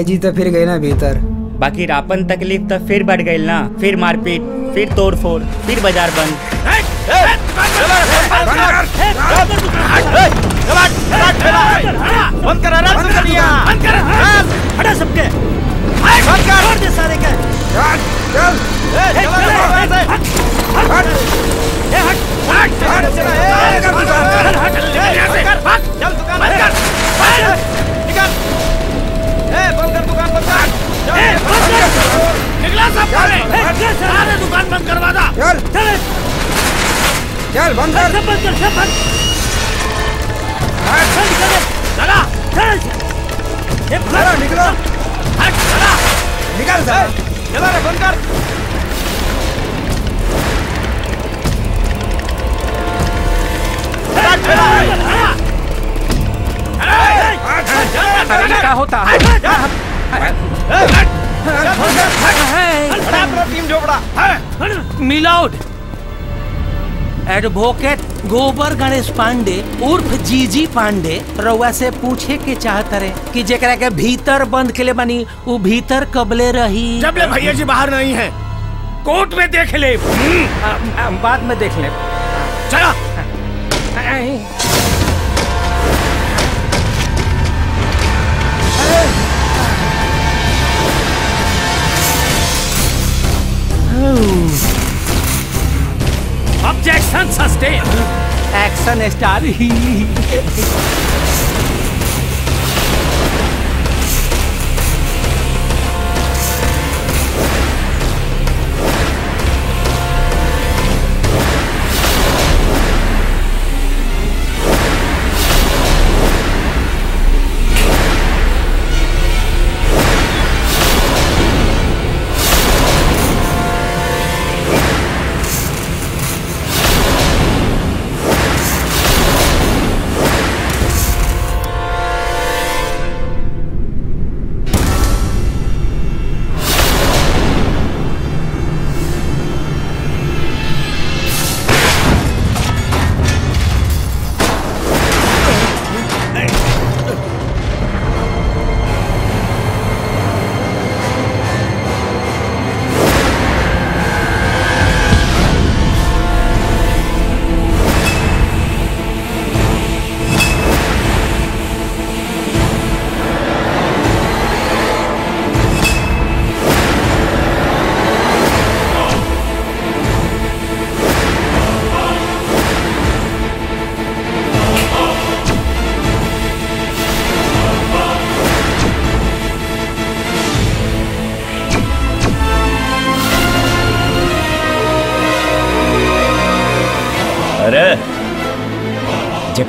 भाई जी तो फिर गए ना भीतर। बाकी रापन तकलीफ़ तो फिर बढ़ गई ना। फिर मारपीट फिर तोड़ फोड़ फिर बाज़ार बंद। बंद कर बंद कर दिया बंद कर हटा सबके। बंद कर। छोड़ दे सारे के। चल चल ए चल। हट। ए हट। हट। हट चल ए चल। हट। चल दुकान बंद कर। बंद कर दुकान बंद कर। ए बंद कर। निकला सब सारे दुकान बंद करवा दा। चल। चल। चल बंद कर। सब बंद कर सब बंद। चल। निकल लगा चल चलो निकलो। हट लगा निकल सर चला। रे बंद कर। क्या होता झोपड़ा मिलाउड एडवोकेट गोबर गणेश पांडे उर्फ़ जीजी पांडे रउआ से पूछे के चाहत रहे कि जेकरा के भीतर बंद के लिए बनी वो भीतर कबले रही? जब ले भैया जी बाहर नहीं है। कोर्ट में देख ले। आ, बाद में देख ले। चला। सस्टेन एक्शन स्टार ही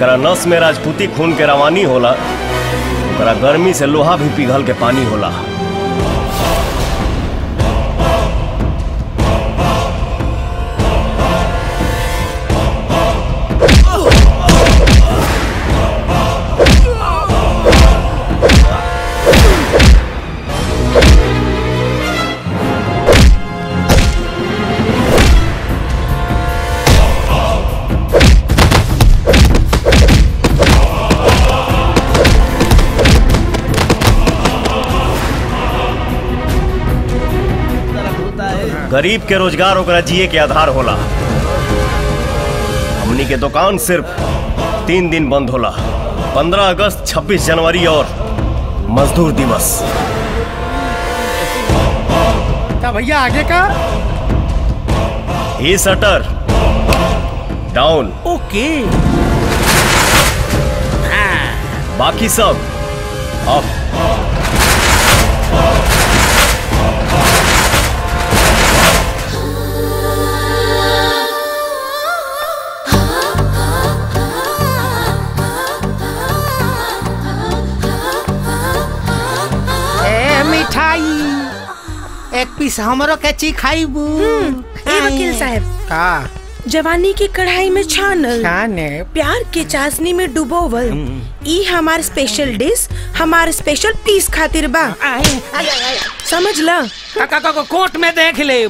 जेकरा नस में राजपूती खून के रवानी होला गर्मी से लोहा भी पिघल के पानी होला। गरीब के रोज़गार ओकरा जिए के आधार होला। हमनी के दुकान सिर्फ़ तीन दिन बंद होला। पंद्रह अगस्त छब्बीस जनवरी और मजदूर दिवस। भैया आगे का? ई शटर डाउन। ओके। बाकी सब पीस हमरो के ची खाईबू ए वकील साहब। का? जवानी की कढ़ाई में छानल। खाने प्यार के चाशनी में डुबोवल। ई हमार स्पेशल डिश हमार स्पेशल पीस खातिर बा। समझ ल। काका को कोर्ट में देख ले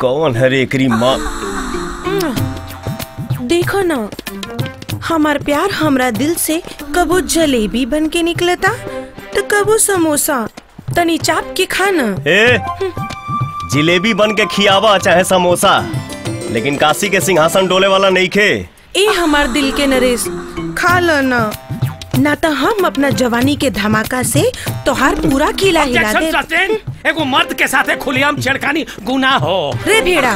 कौन है रे एकरी माँ? ना हमार प्यार हमरा दिल से कबो जलेबी बन के निकलता तो कबो समोसा तनी चाप के खाना। ए जिलेबी बन के खियावा चाहे समोसा लेकिन काशी के सिंहासन डोले वाला नहीं खे ए हमार दिल के नरेश खा लो ना। ना तो हम अपना जवानी के धमाका से तोहार पूरा किला हिला दे। एगो मर्द के साथे खुलेआम छेड़खानी गुनाह हो। रे भेड़ा।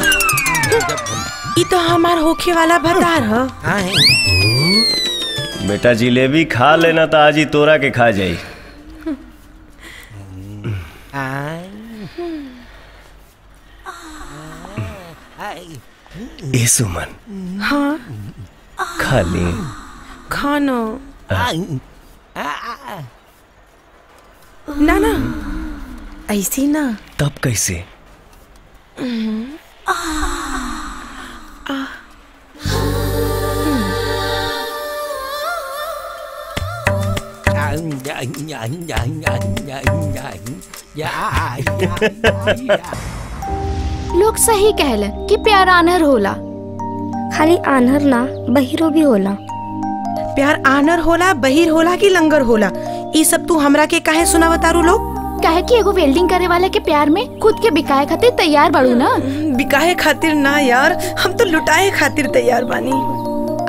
ई तो हमार होखे वाला भतार ह बेटा जिलेबी खा लेना तो आज ही तोरा के खा जाई। ए सुमन हाँ। खा ले। खानो। ना ना। ऐसी ना। तब कैसे? लोग सही कहले कि प्यार आनर होला। खाली आन्हर ना बहिरो भी होला। प्यार आनर होला बहिर होला कि लंगर होला? ई सब तू हमरा के काहे सुनावतारू लोग? कहे कि एगो वेल्डिंग करे वाला के प्यार में खुद के बिकाए खातिर तैयार बाड़ू ना? बिकाहे खातिर ना यार हम तो लुटाए खातिर तैयार बानी।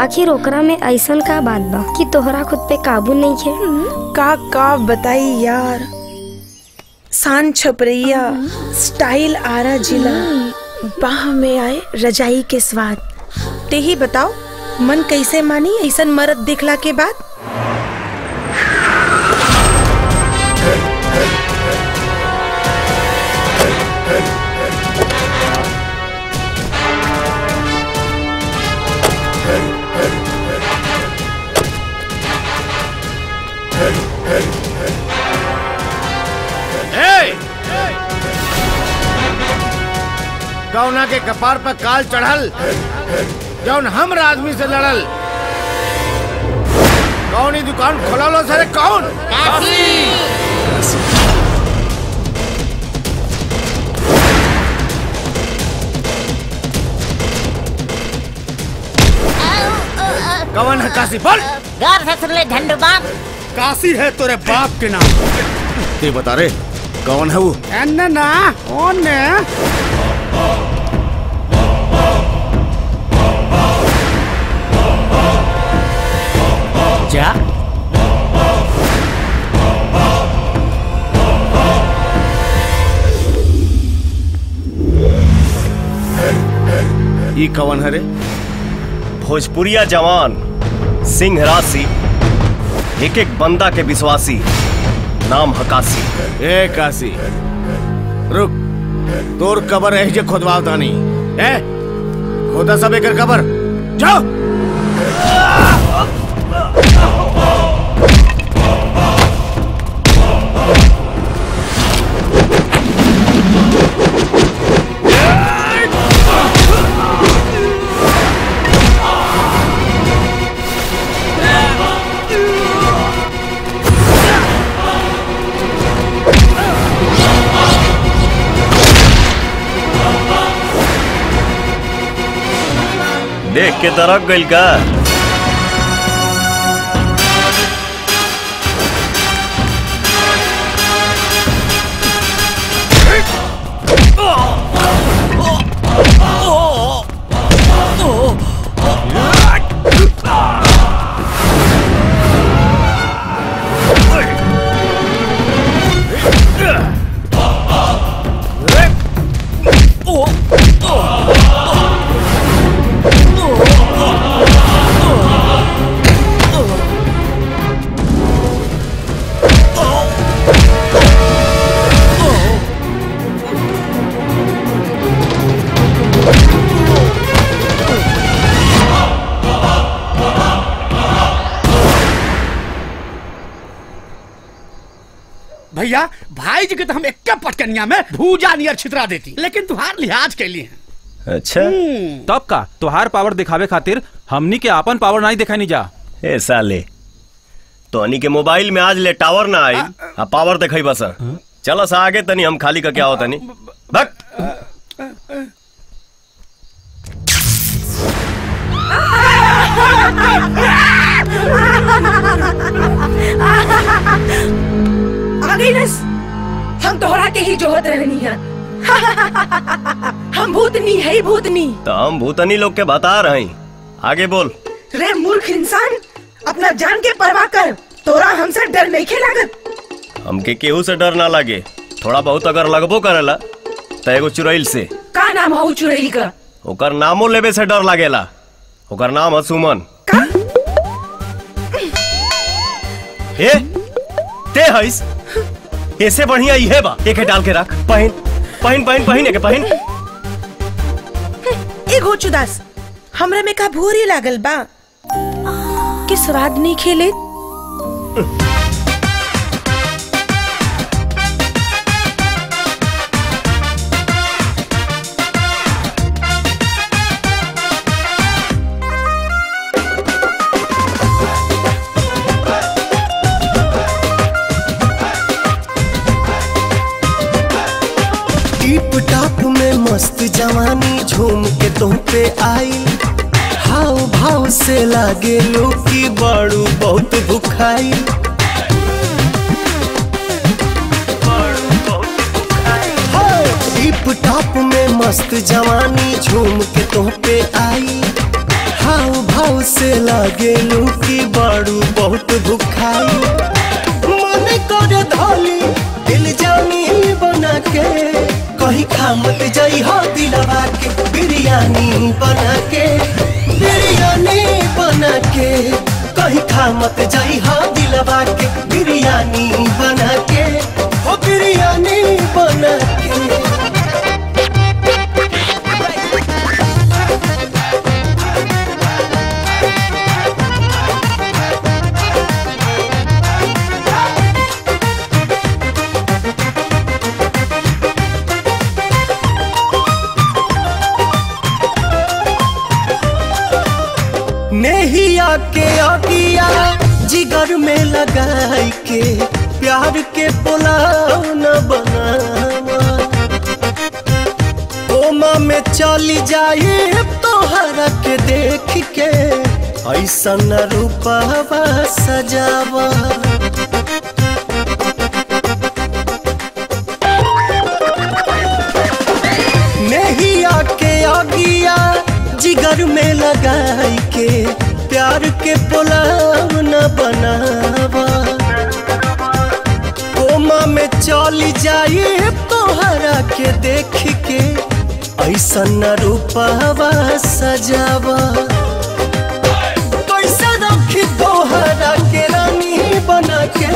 आखिर ओकरा में ऐसा का बात बा कि तोहरा खुद पे काबू नहीं है? का का बताई यार? शान छपरैया स्टाइल आरा जिला। बाह में आए रजाई के स्वाद। ते ही बताओ मन कैसे मानी ऐसा मरद दिखला के बाद? गौना के कपार पर काल चढ़ल। जौन हम आदमी से लड़ल। कौन ही दुकान खोला सरे कौन? कौन है काशी बोल। गौर से सुन ले झंडू बाप। काशी है तोरे बाप के नाम। ते बता रे कौन है वो? ना ना कौन है? जा। ई कौन है रे? भोजपुरिया जवान सिंह राशि एक एक बंदा के विश्वासी। नाम हकासी ए, काशी। रुक। तोर कबर है जे खोदवा दानी ए, खोदा सब एकर कबर। जाओ। देख के तरक गल का। कन्या में भूजा नियर छित्रा देती। लेकिन तुहार लिहाज के लिए। अच्छा। हम्म। तब का तुहार पावर दिखावे खातिर हमनी के आपन पावर नहीं दिखानी जा। ए साले तोनी के मोबाइल में आज ले टावर ना आई आ आ पावर दिखाई बस चलो सा आगे तनी हम खाली का क्या होता नहीं भक्त आ गई ना हम तोहरा के ही जोहत रहनी है। हम भूतनी है भूतनी। तो हम भूतनी लोग के बता रहे। हैं आगे बोल। रे मूर्ख इंसान अपना जान के परवाह कर। तोरा हमसे डर नहीं खेलागत हमके केहू से डर ना लगे। थोड़ा बहुत अगर लगबो करेला तो एगो चुड़ैल से। का नाम हो चुड़ैल का? ओकर नामो लेवे से डर लागेला। ओकर नाम है सुमन। का? हे? ते हईस ऐसे बढ़िया ये बा? एके डाल के रख। पहन पहन पहन पहन, एक पहन। ए गोचुदास हमरा में का भूरी लागल बा? कि स्वाद नहीं खेले आई हाव भाव से लागे लो की बाड़ू बहुत भुखाई टीप में मस्त जवानी झूम के तुम पे आई हाव भाव से लागे लो की बाड़ू बहुत भुखाई मन कर धोली, दिल जानी बना के। कहीं खामत जाई हो दिलवा के बिरयानी बना के बिरयानी बना के कहीं खामत जाई हो दिलवा के बिरयानी बना के हो बिरयानी बना के चली जाए तोहरा के देख के। ऐसा न रूपावा सजावा। के अगिया जिगर में लगाई के, प्यार के पुलाव न बनावा। कोमा में चली जाए तोहरा के देख के। ऐसा न रूपावा सजावा। कैसे तोहरा के रानी बना के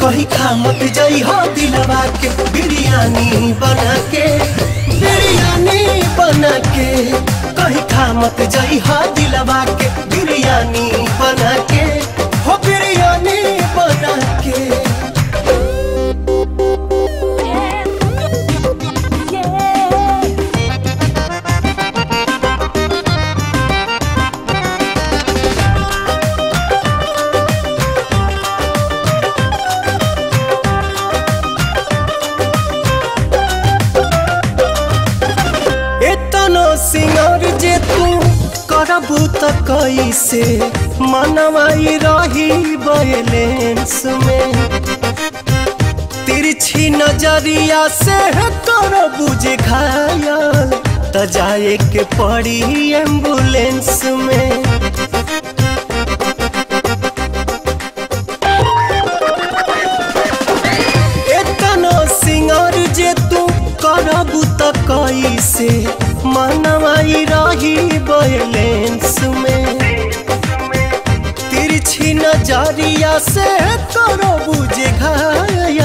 कहीं खामत जाई हो दिलवा के बिरयानी बना के बिरयानी बना के कहीं खामत जाई हो दिलवा के बिरयानी बना के करबू तक कैसे मनवाई रही बैलेंस में। तिरछी नज़रिया से करबू बुझ घायल। त जाए के पड़ी एंबुलेंस में। नज़रिया से करबू जे घायल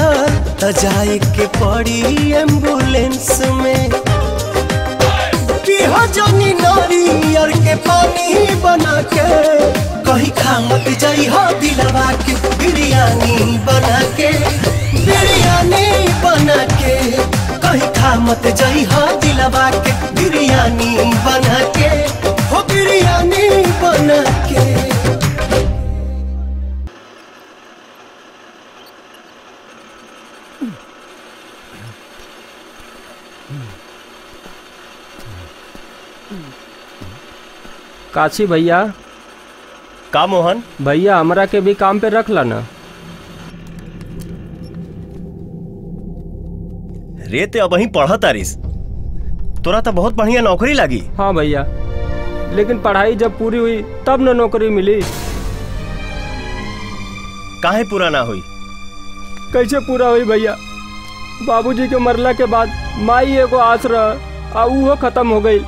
त जाए के पड़ी एंबुलेंस में। जनी नारियर के पानी बना के कहीं खामत जाई हो दिलवा के बिरयानी बना के बिरयानी बना के कहीं खामत जाई हो दिलवा के बिरयानी काशी भैया। का मोहन? भैया हमरा के भी काम पे रख ला ना रे ते अब वहीं पढ़ तारिस तोरा तो बहुत बढ़िया नौकरी लगी। हाँ भैया। लेकिन पढ़ाई जब पूरी हुई तब न नौकरी मिली। काहे पूरा ना हुई? कैसे पूरा हुई भैया? बाबूजी के मरला के बाद माई एगो आस रह आ खत्म हो गई।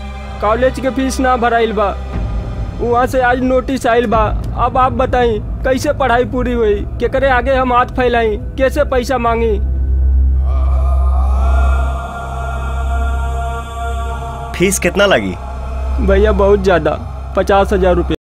कॉलेज के फ़ीस ना भराइल बा। वहाँ से आज नोटिस आए बा। अब आप बताई कैसे पढ़ाई पूरी हुई? केकरे आगे हम हाथ फैलाई कैसे पैसा मांगी? फ़ीस कितना लगी? भैया बहुत ज़्यादा। पचास हज़ार रुपये।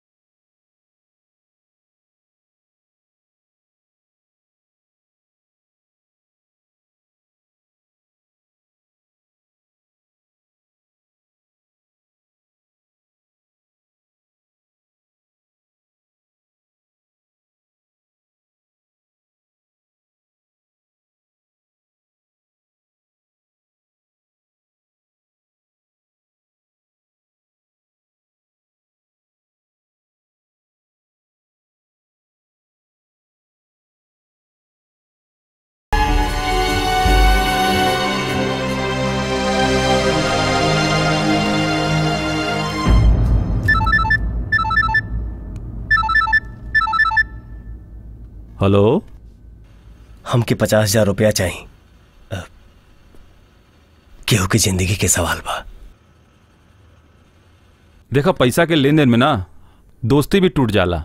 हेलो? हमके पचास हज़ार रुपया चाहिए केहू की ज़िंदगी के सवाल बा। देखा पैसा के लेन देन में ना दोस्ती भी टूट जाला।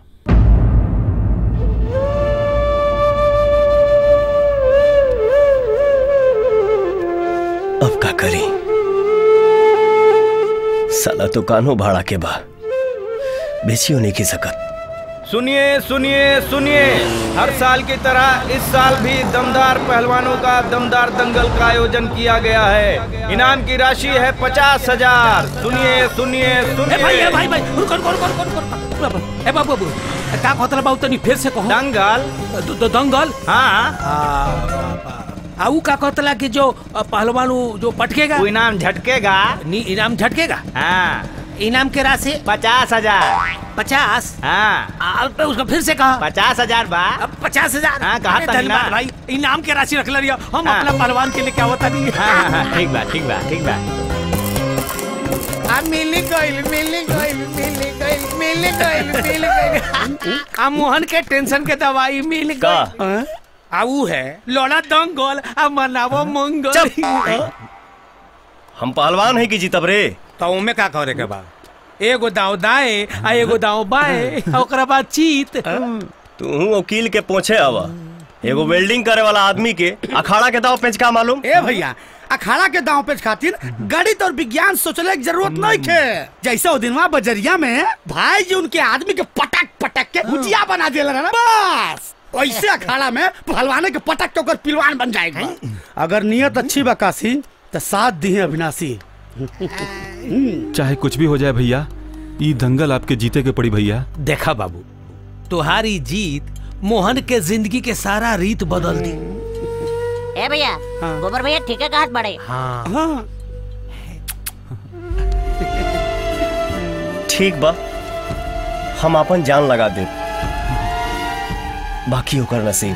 अब का करी? साला तो कानो भाड़ा के बा। बेची नहीं की सकत। सुनिए सुनिए सुनिए। हर साल की तरह इस साल भी दमदार पहलवानों का दमदार दंगल का आयोजन किया गया है। इनाम की राशि है पचास हज़ार। सुनिए सुनिए सुनिए। बाबू बाबू का तनी फिर से कहो। दंगल? दंगल? हाँ। का कहतला कि जो पहलवान जो पटकेगा? इनाम झटकेगा। इनाम झटकेगा? हाँ। इनाम के राशि पचास हज़ार। पचास? हाँ। पे उसका फिर से कहा। पचास हज़ार बा। पचास हज़ार। हाँ, कहा था ना। धन्यवाद भाई इनाम के राशि रख लिया हम हाँ। अपना पहलवान के लिए क्या होता नहीं हाँ। हाँ हाँ ठीक बा ठीक बा ठीक बा। आ मिली गइल मिली गइल मिली गइल मिली गइल मिली गइल आ मोहन के टेंशन के दवाई मिल का? गई आ है। लोड़ा दंगल आ मनावो मंगल। हम पहलवान है कि जीतब रे? तो उमे का करे के बा एगो दाव दाएँ आ एगो दाव बाएँ ओकरा बाद चीत। तू वकील के पूछे आवा। एगो वेल्डिंग करे वाला आदमी के अखाड़ा के दाव पेंच का मालूम? ए भैया अखाड़ा के दांव पे खातिर गणित और विज्ञान सोचले की ज़रूरत नहीं थे जैसे वो दिनवा बजरिया में भाई जी उनके आदमी के पटक पटक के भुजिया बना दिया ना बस। वैसे अखाड़ा में पहलवाने के पटक के ओकर पिलवान बन जाएगा। अगर नियत अच्छी बा काशी तो साथ दी है अविनाशी। चाहे कुछ भी हो जाए भैया ई दंगल आपके जीते के पड़ी भैया। देखा बाबू तुम्हारी जीत मोहन के ज़िंदगी के सारा रीत बदल दी। ए भैया गोबर भैया ठीक है हाथ बढ़े हाँ। ठीक बा हम अपन जान लगा दे बाकी होकर नसीब।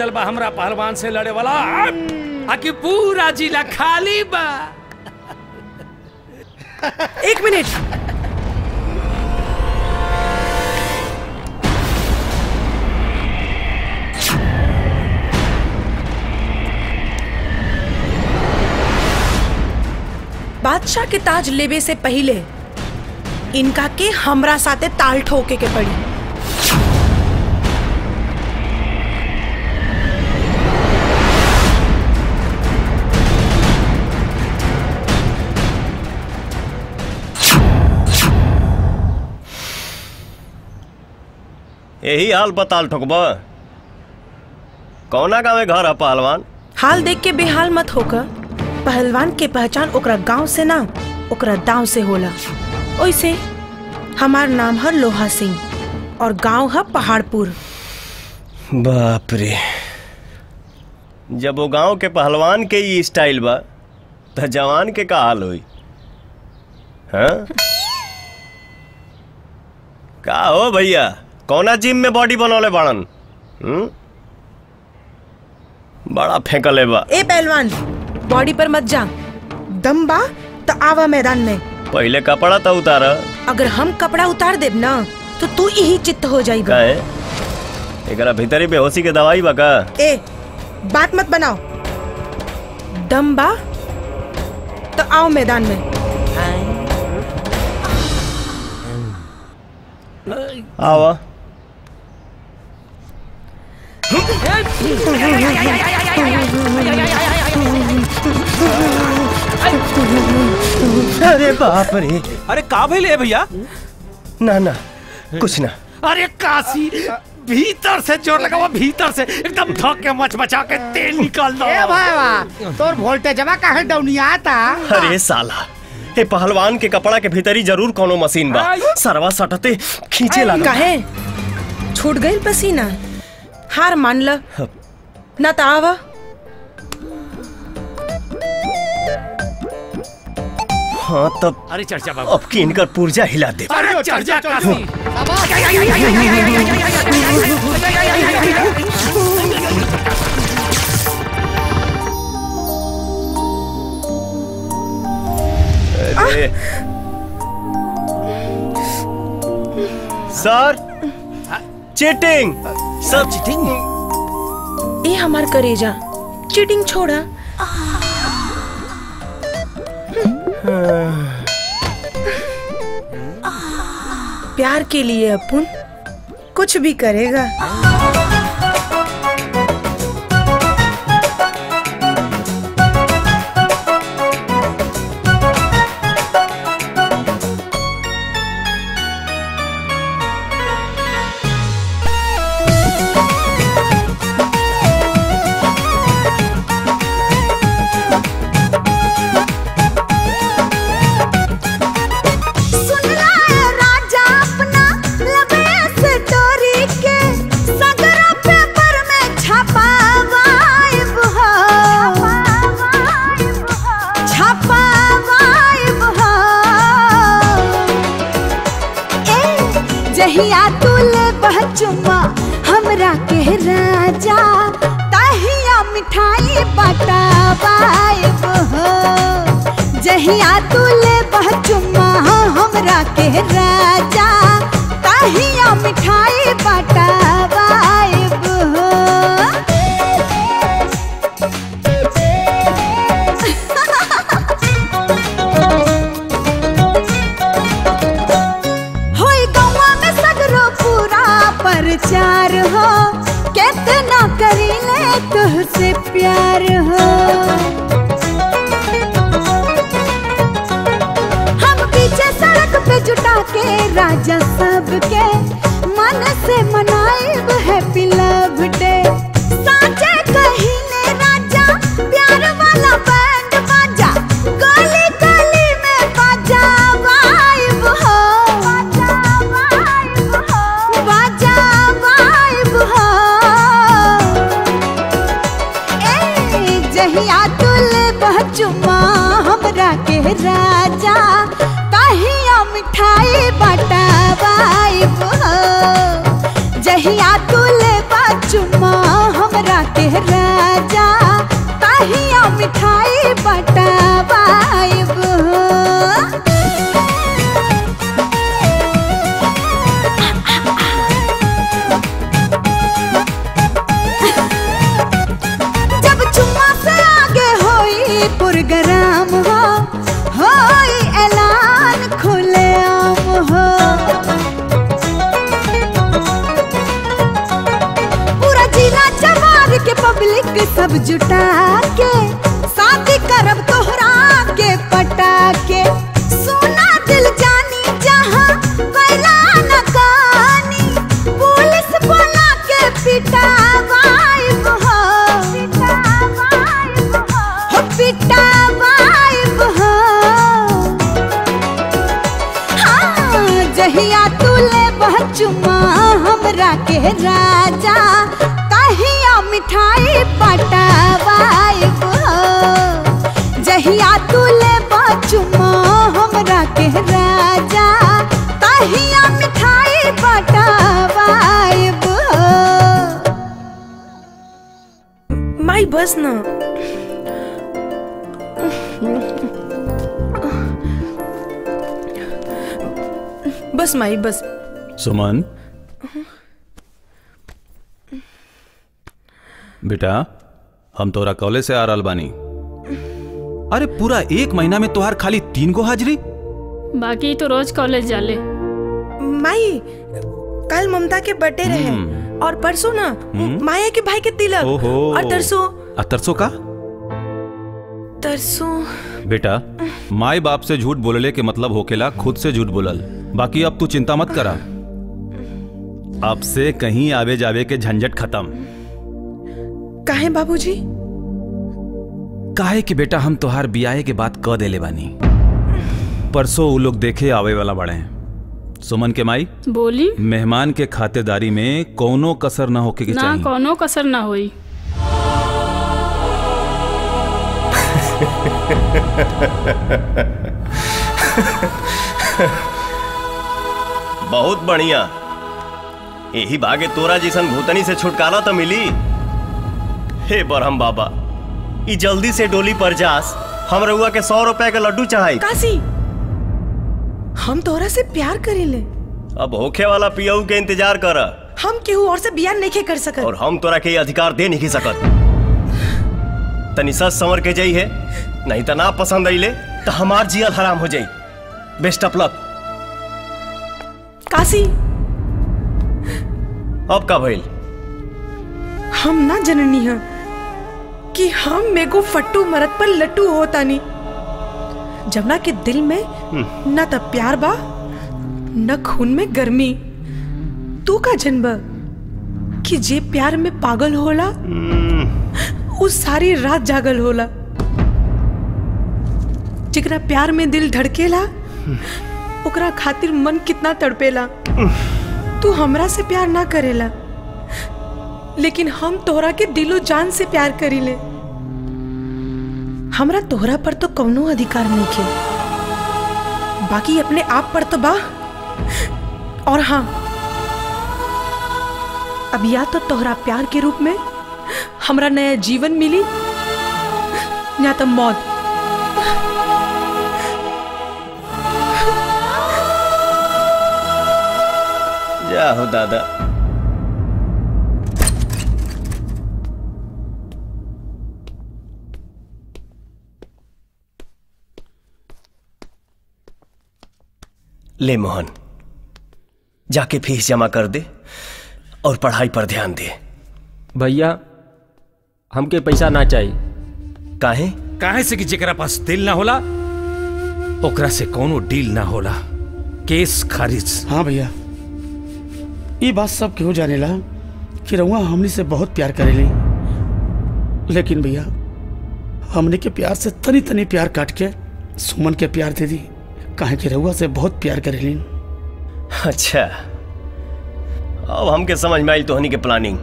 बचल बा, हमरा पहलवान से लड़े वाला। आकि पूरा जिला खाली बा। एक मिनट। बादशाह के ताज लेवे से पहले इनका के हमरा साथे ताल ठोके के पड़ी। यही हाल बताल ठोकबा। कौना गाँव में घर है पहलवान? हाल देख के बेहाल मत होकर। पहलवान के पहचान ओकरा गाँव से ना ओकरा दांव से होला। ओइसे हमार नाम है लोहा सिंह और गाँव है पहाड़पुर। बाप रे जब वो गाँव के पहलवान के ही स्टाइल बा तो जवान के का हाल होई? हाँ? का हो भैया? कौना जिम में बॉडी बनौले बाड़न हम्म? बड़ा फेंकले बा। ए पहलवान बॉडी पर मत जा दम बा तो आवा मैदान में। पहले कपड़ा तो उतारा। अगर हम कपड़ा उतार देब ना तो तू यही चित्त हो जाएगा। एकरा भीतरी बेहोशी के दवाई बा का? ए बात मत बनाओ। दम बा तो आओ मैदान में। आवा। अरे बाप रे। अरे का भइले भैया। ना ना कुछ ना। अरे काशी भीतर से ज़ोर लगावा भीतर से। एकदम धक के मच मचा के तेल निकाल दो। ए भाई वाह। तोर वोल्टेज वोल्टेजवा काहे डाउनिया था अरे साला ए पहलवान के कपड़ा के भीतरी ज़रूर कोनो मशीन बा। सरवा सटते खींचे लगा काहे? छूट गई पसीना। हार मान ल। ना तो आवा। हाँ तब अरे चर्चा बाबू। अब की इनकर पुर्जा हिला दे। अरे चर्चा काशी। अरे। Sir cheating. सर चीटिंग ये हमार करेजा। चीटिंग छोड़ा। प्यार के लिए अपुन कुछ भी करेगा। के राजा ताहिया मिठाई बटावाइब राजा कहिया मिठाई पटावाइब हो जहिया तू ले बचुमा हमरा के राजा कहिया मिठाई पटावाइब हो माई बस ना। बस माई बस। सुमन बेटा हम तोरा कॉलेज से आ रहा बानी। अरे पूरा एक महीना में तोहार खाली तीन गो हाजिरी? बाकी तो रोज कॉलेज जाले। माई कल ममता के बर्थडे रहे। और परसों ना हम्म। माया के भाई के तिलक। ओहो। और तरसों। आ तरसों का? तरसों। बेटा माई बाप से झूठ बोलले के मतलब होकेला खुद से झूठ बोलल। बाकी अब तू चिंता मत करा। अब से कहीं आवे जावे के झंझट खत्म। काहे बाबूजी? काहे कि बेटा हम तोहार बियाहे के बात क देले बानी। परसों उ लोग देखे आवे वाला बड़े। सुमन के माई बोली। मेहमान के खातेदारी में कोनो कसर ना होके के ना चाहिए कोनो कसर ना होई। बहुत बढ़िया। यही भागे तोरा जैसन भूतनी से छुटकारा तो मिली। हे बरहम बाबा ई जल्दी से डोली पर जास। हम रउआ के सौ रुपए के लड्डू चढ़ाई। काशी हम तोरा से प्यार करेले। अब होखे वाला पियऊ के इंतज़ार कर। हम केहू और से बियाह नहीं कर सकत। और हम तोरा के अधिकार दे नहीं सकत। तनी सच संवर के जाई है नहीं तो ना पसंद अइले तो हमार जियल हराम हो जाई। बेस्ट ऑफ़ लक काशी अब का भइल? हम ना जननी है। कि हम मेगो फट्टू मरद पर लट्टू होता नहीं। जमुना के दिल में न त प्यार बा न खून में गर्मी। तू का जन्म कि जे प्यार में पागल होला उस सारी रात जागल होला। जिकरा प्यार में दिल धड़केला ओकरा खातिर मन कितना तड़पेला। तू हमरा से प्यार ना करेला। लेकिन हम तोहरा के दिलो जान से प्यार करीले। हमरा तोहरा पर तो कौनो अधिकार नहीं के। बाकी अपने आप पर तो बा। और हाँ अब या तो तोहरा प्यार के रूप में हमरा नया जीवन मिली, या तो मौत। जा हो दादा। ले मोहन जाके फ़ीस जमा कर दे और पढ़ाई पर ध्यान दे। भैया हमके पैसा ना चाहिए काहे? काहे से कि जेकरा पास दिल ना होला ओकरा से कोनो डील ना होला। केस खारिज। हाँ भैया ये बात सब क्यों जानेला कि रउआ हमने से बहुत प्यार करेली। लेकिन भैया हमने के प्यार से तनी तनी प्यार काट के सुमन के प्यार दे दी। काहे कि रउआ से बहुत प्यार करेली अच्छा। अब हमके समझ में आई तोहनी के प्लानिंग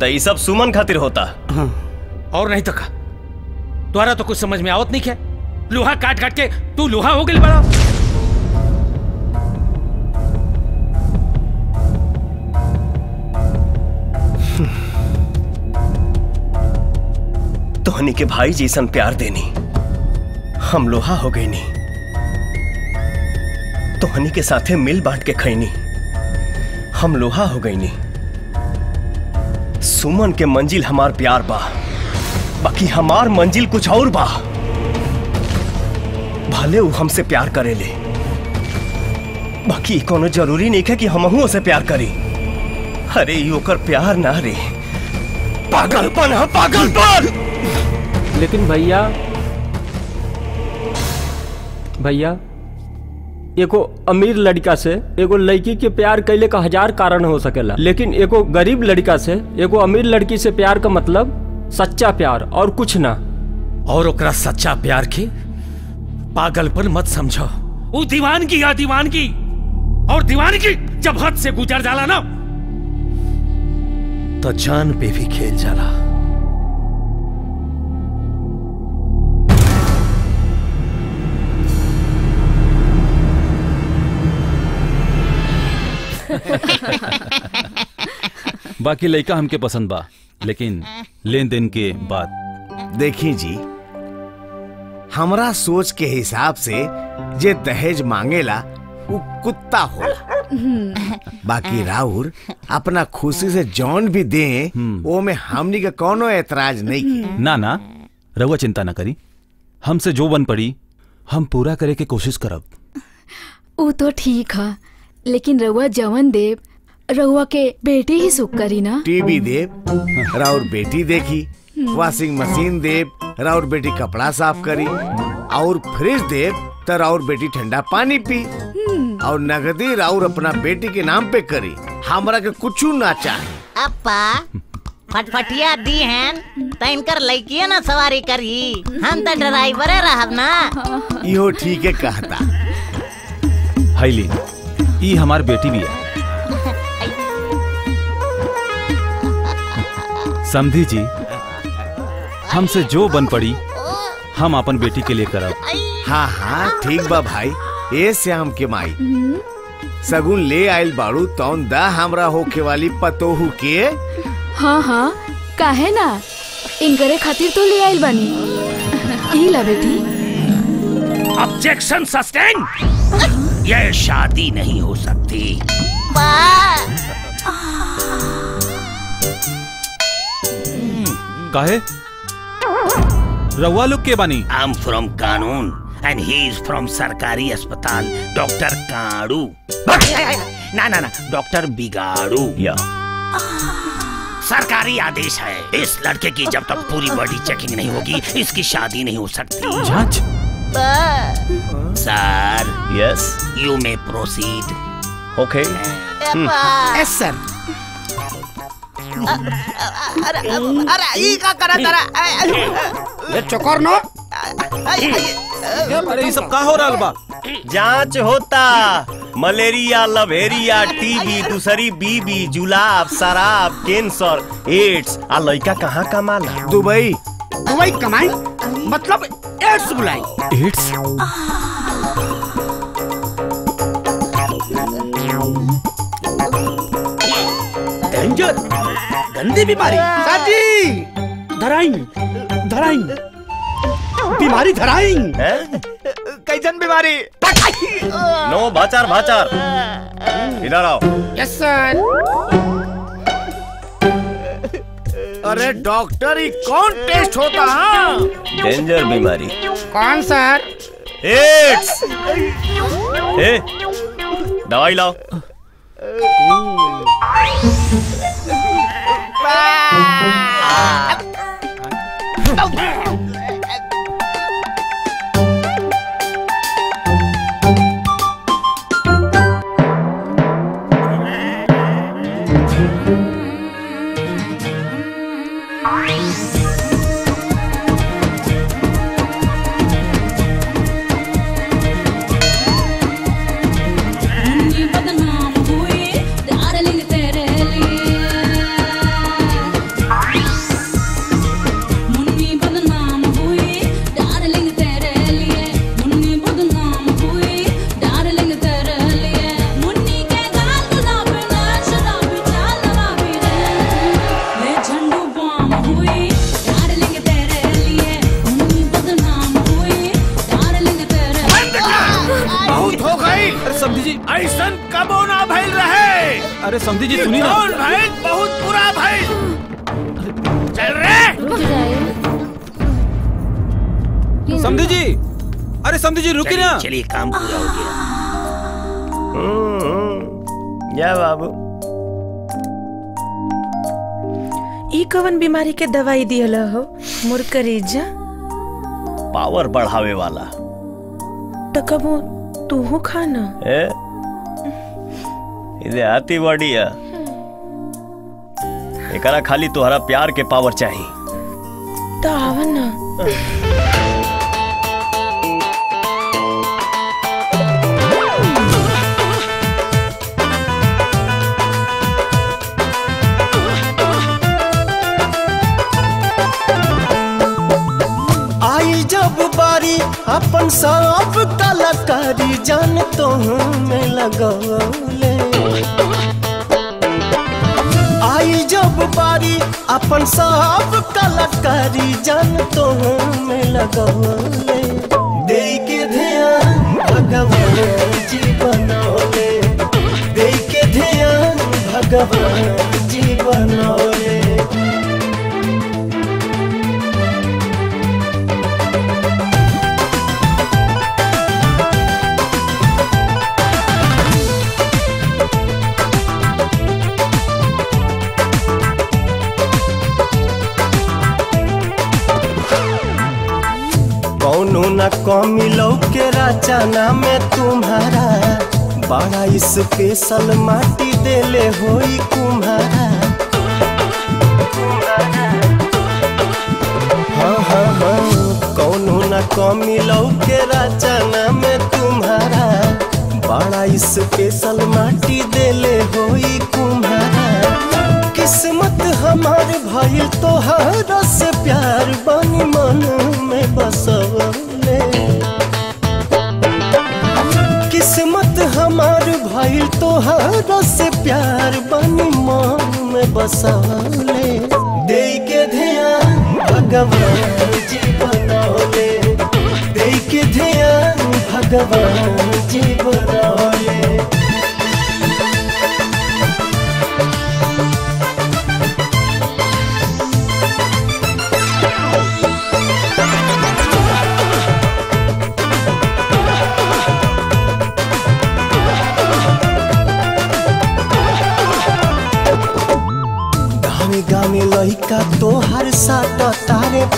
तो ये सब सुमन खातिर होता। हाँ। और नहीं तो का? तुम्हारा तो कुछ समझ में आवत नहीं क्या? लोहा काट काट के तू लोहा हो गई बड़ा। तोहनी के भाई जैसन प्यार देनी। हम लोहा हो गई नी। तोहनी के साथे मिल बांट के खैनी। हम लोहा हो गई नी सुमन के मंजिल हमार प्यार बा। बाकी हमार मंजिल कुछ और बा। भले वो हमसे प्यार करेले। बाकी कोनो ज़रूरी नहीं है कि हमहू से प्यार करी। अरे, ई ओकर प्यार ना रे। पागलपन है, पागलपन! लेकिन भैया भैया एगो अमीर लड़का से एगो लड़की के प्यार कैले का हज़ार कारण हो सकेला। लेकिन एगो गरीब लड़का से एगो अमीर लड़की से प्यार का मतलब सच्चा प्यार और कुछ ना। और ओकरा सच्चा प्यार के पागलपन मत समझो। वो दीवान की या दीवान की और दीवान की जब हद से गुजर जाला ना। तो जान पे भी खेल जाला। बाकी लड़का हमके पसंद बा लेकिन लेन देन के बाद। देखी जी हमरा सोच के हिसाब से जे दहेज मांगेला वो कुत्ता होला। बाकी राउर अपना खुशी से जौन भी दे वो में हमनी के कोनो एतराज़ नहीं। की ना ना रहुआ चिंता ना करी। हमसे जो बन पड़ी हम पूरा करे के कोशिश करब। वो तो ठीक है लेकिन रउआ जवन देव रउआ के बेटी ही सुख करी ना? टीवी देव राउर बेटी देखी वॉशिंग मशीन देव राउर बेटी कपड़ा साफ़ करी और फ्रिज देव तो राउर बेटी ठंडा पानी पी और नगदी राउर अपना बेटी के नाम पे करी। हमरा के कुछ ना चाहे। अपा फटफटिया दी हैं तो इनकर लड़किया ना सवारी करी। हम तो ड्राइवरे रहब ना। इहो ठीक है कहता। हाईली ई हमार बेटी भी है। समझी जी हमसे जो बन पड़ी हम अपन बेटी के लिए करब। हाँ हाँ ठीक बा भाई। ए श्याम के माई। सगुन ले आइल बाड़ू तौन दा हमरा होके वाली पतोहू के। हाँ हाँ काहे ना? इनकरे खातिर तो ले आइल बनी। ई ला बेटी। ऑब्जेक्शन सस्टेन यह शादी नहीं हो सकती। काहे? रउआ लोग के बानी? आई एम फ्रॉम कानून एंड ही इज़ फ्रॉम सरकारी अस्पताल डॉक्टर काड़ू। ना ना ना डॉक्टर बिगाड़ू। या। सरकारी आदेश है इस लड़के की जब तक पूरी बॉडी चेकिंग नहीं होगी इसकी शादी नहीं हो सकती। जाँच। Sir yes you may proceed okay yes sir अरे अरे ई का करा तारा ये चोकर नो अरे सब का हो रहा बा जाँच होता मलेरिया लवेरिया टीबी दूसरी बीबी जुलाब शराब कैंसर एड्स आ लड़का कहाँ कमाला दुबई दुबई कमाई मतलब एड्स बुलाई। एड्स डेंजर गंदी बीमारी। सर जी धराई धराई। बीमारी धराई। कैसन बीमारी? नो भाचार भाचार। इधर आओ। यस सर अरे डॉक्टर ये कौन टेस्ट होता है डेंजर बीमारी। कौन सर? एड्स। ए दवाई लाओ। मुन्नी चलिए काम पूरा हो गया या बाबू ई कवन बीमारी के दवाई दियल हो मोर करेजा पावर बढ़ावे वाला। तो कबो तू खाना? ए? इधे आती बॉडी है। एकरा खाली तोहरा प्यार के पावर चाहिए। तो आवा ना। सब कलाकारी जान तो में लगौले। आई जब बारी, अपन सब कलाकारी जान तो में लगौले। दे के ध्यान भगवान जी बनौले दे के ध्यान भगवान जी बनौले रचना में तुम्हारा। बड़ा स्पेशल माटी देले होई कुम्हारा। हाँ हाँ हाँ कौनो न कमी के रचना में तुम्हारा। बड़ा स्पेशल माटी देले होई कुम्हारा। किस्मत हमार भइल तोहरा से प्यार बनी मन में बसवले। किस्मत हमार भाई तोहरा से प्यार बन मान में बसा ले दे के ध्यान भगवान जी बनौले दे के ध्यान भगवान जी बनौले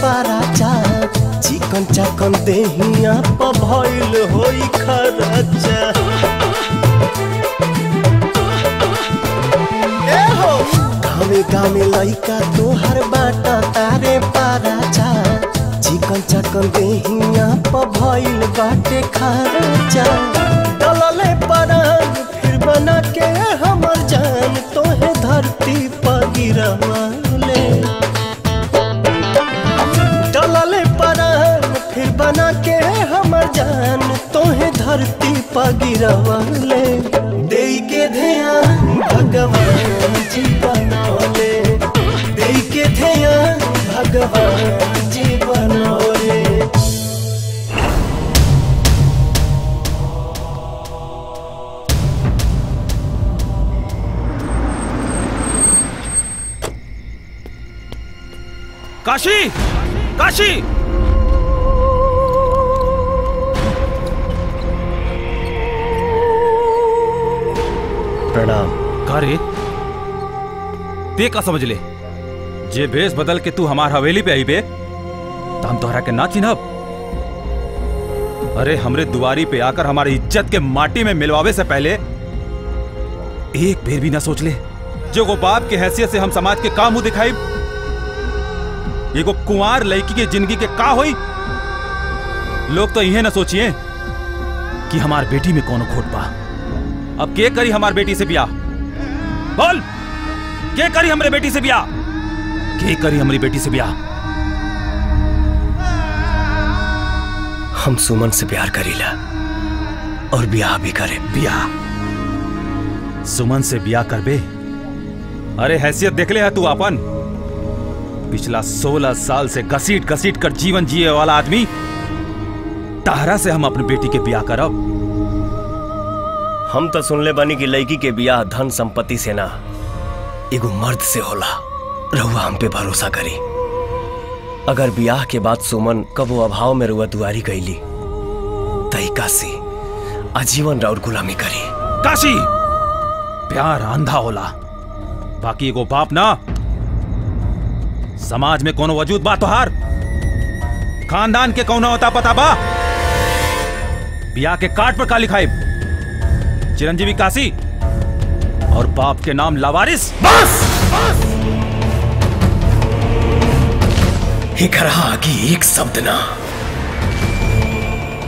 पाराचा चिकन चाकन देहिया प होई लइका तोहर बाट तारे पाराचा। चिकन चाकन देहिया बाटे फिर बना के हमर जान तोहे धरती पर गिरवाले धरती दे के भगवान जी बनौले के भगवान जी बनौले काशी काशी। का ते का समझ ले। जे भेष बदल के तू हमार हवेली पे आई बे तो तोहरा के ना चिन्हब। अरे, हमरे दुआरी पे आकर हमारी इज़्ज़त के माटी में मिलवावे से पहले, एक बेर भी ना सोच ले, जो को बाप के हैसियत से हम समाज के का मुँह दिखाई एगो कुंवार लड़की के ज़िंदगी के का होई? लोग तो इहे ना सोचिए कि हमार बेटी में कौन खोट बा। अब के करी हमार बेटी से ब्याह? बोल। के करी हमरे बेटी से ब्याह? के करी हमारी बेटी से ब्याह? हम सुमन से प्यार करीला और ब्याह भी करे। ब्याह। सुमन से ब्याह करबे? अरे हैसियत देख ले है तू अपन पिछला सोलह साल से घसीट घसीट कर जीवन जिए वाला आदमी तारा से हम अपनी बेटी के ब्याह करब। हम तो सुनले बानी कि लड़की के बियाह धन संपत्ति से ना। एगो मर्द से होला। रहुआ हम पे भरोसा करी। अगर बियाह के बाद सुमन कबो अभाव में रुआ दुआरी गईली, तई काशी आजीवन राउर गुलामी करी। काशी! प्यार अंधा होला। बाकी एगो बाप ना। समाज में कोनो वजूद बा तोहार खानदान के कौन होता पता बा? बियाह के कार्ड पर का लिखाई चिरंजीवी काशी और बाप के नाम लावारिस। बस! एकरा आगे, एक शब्द ना।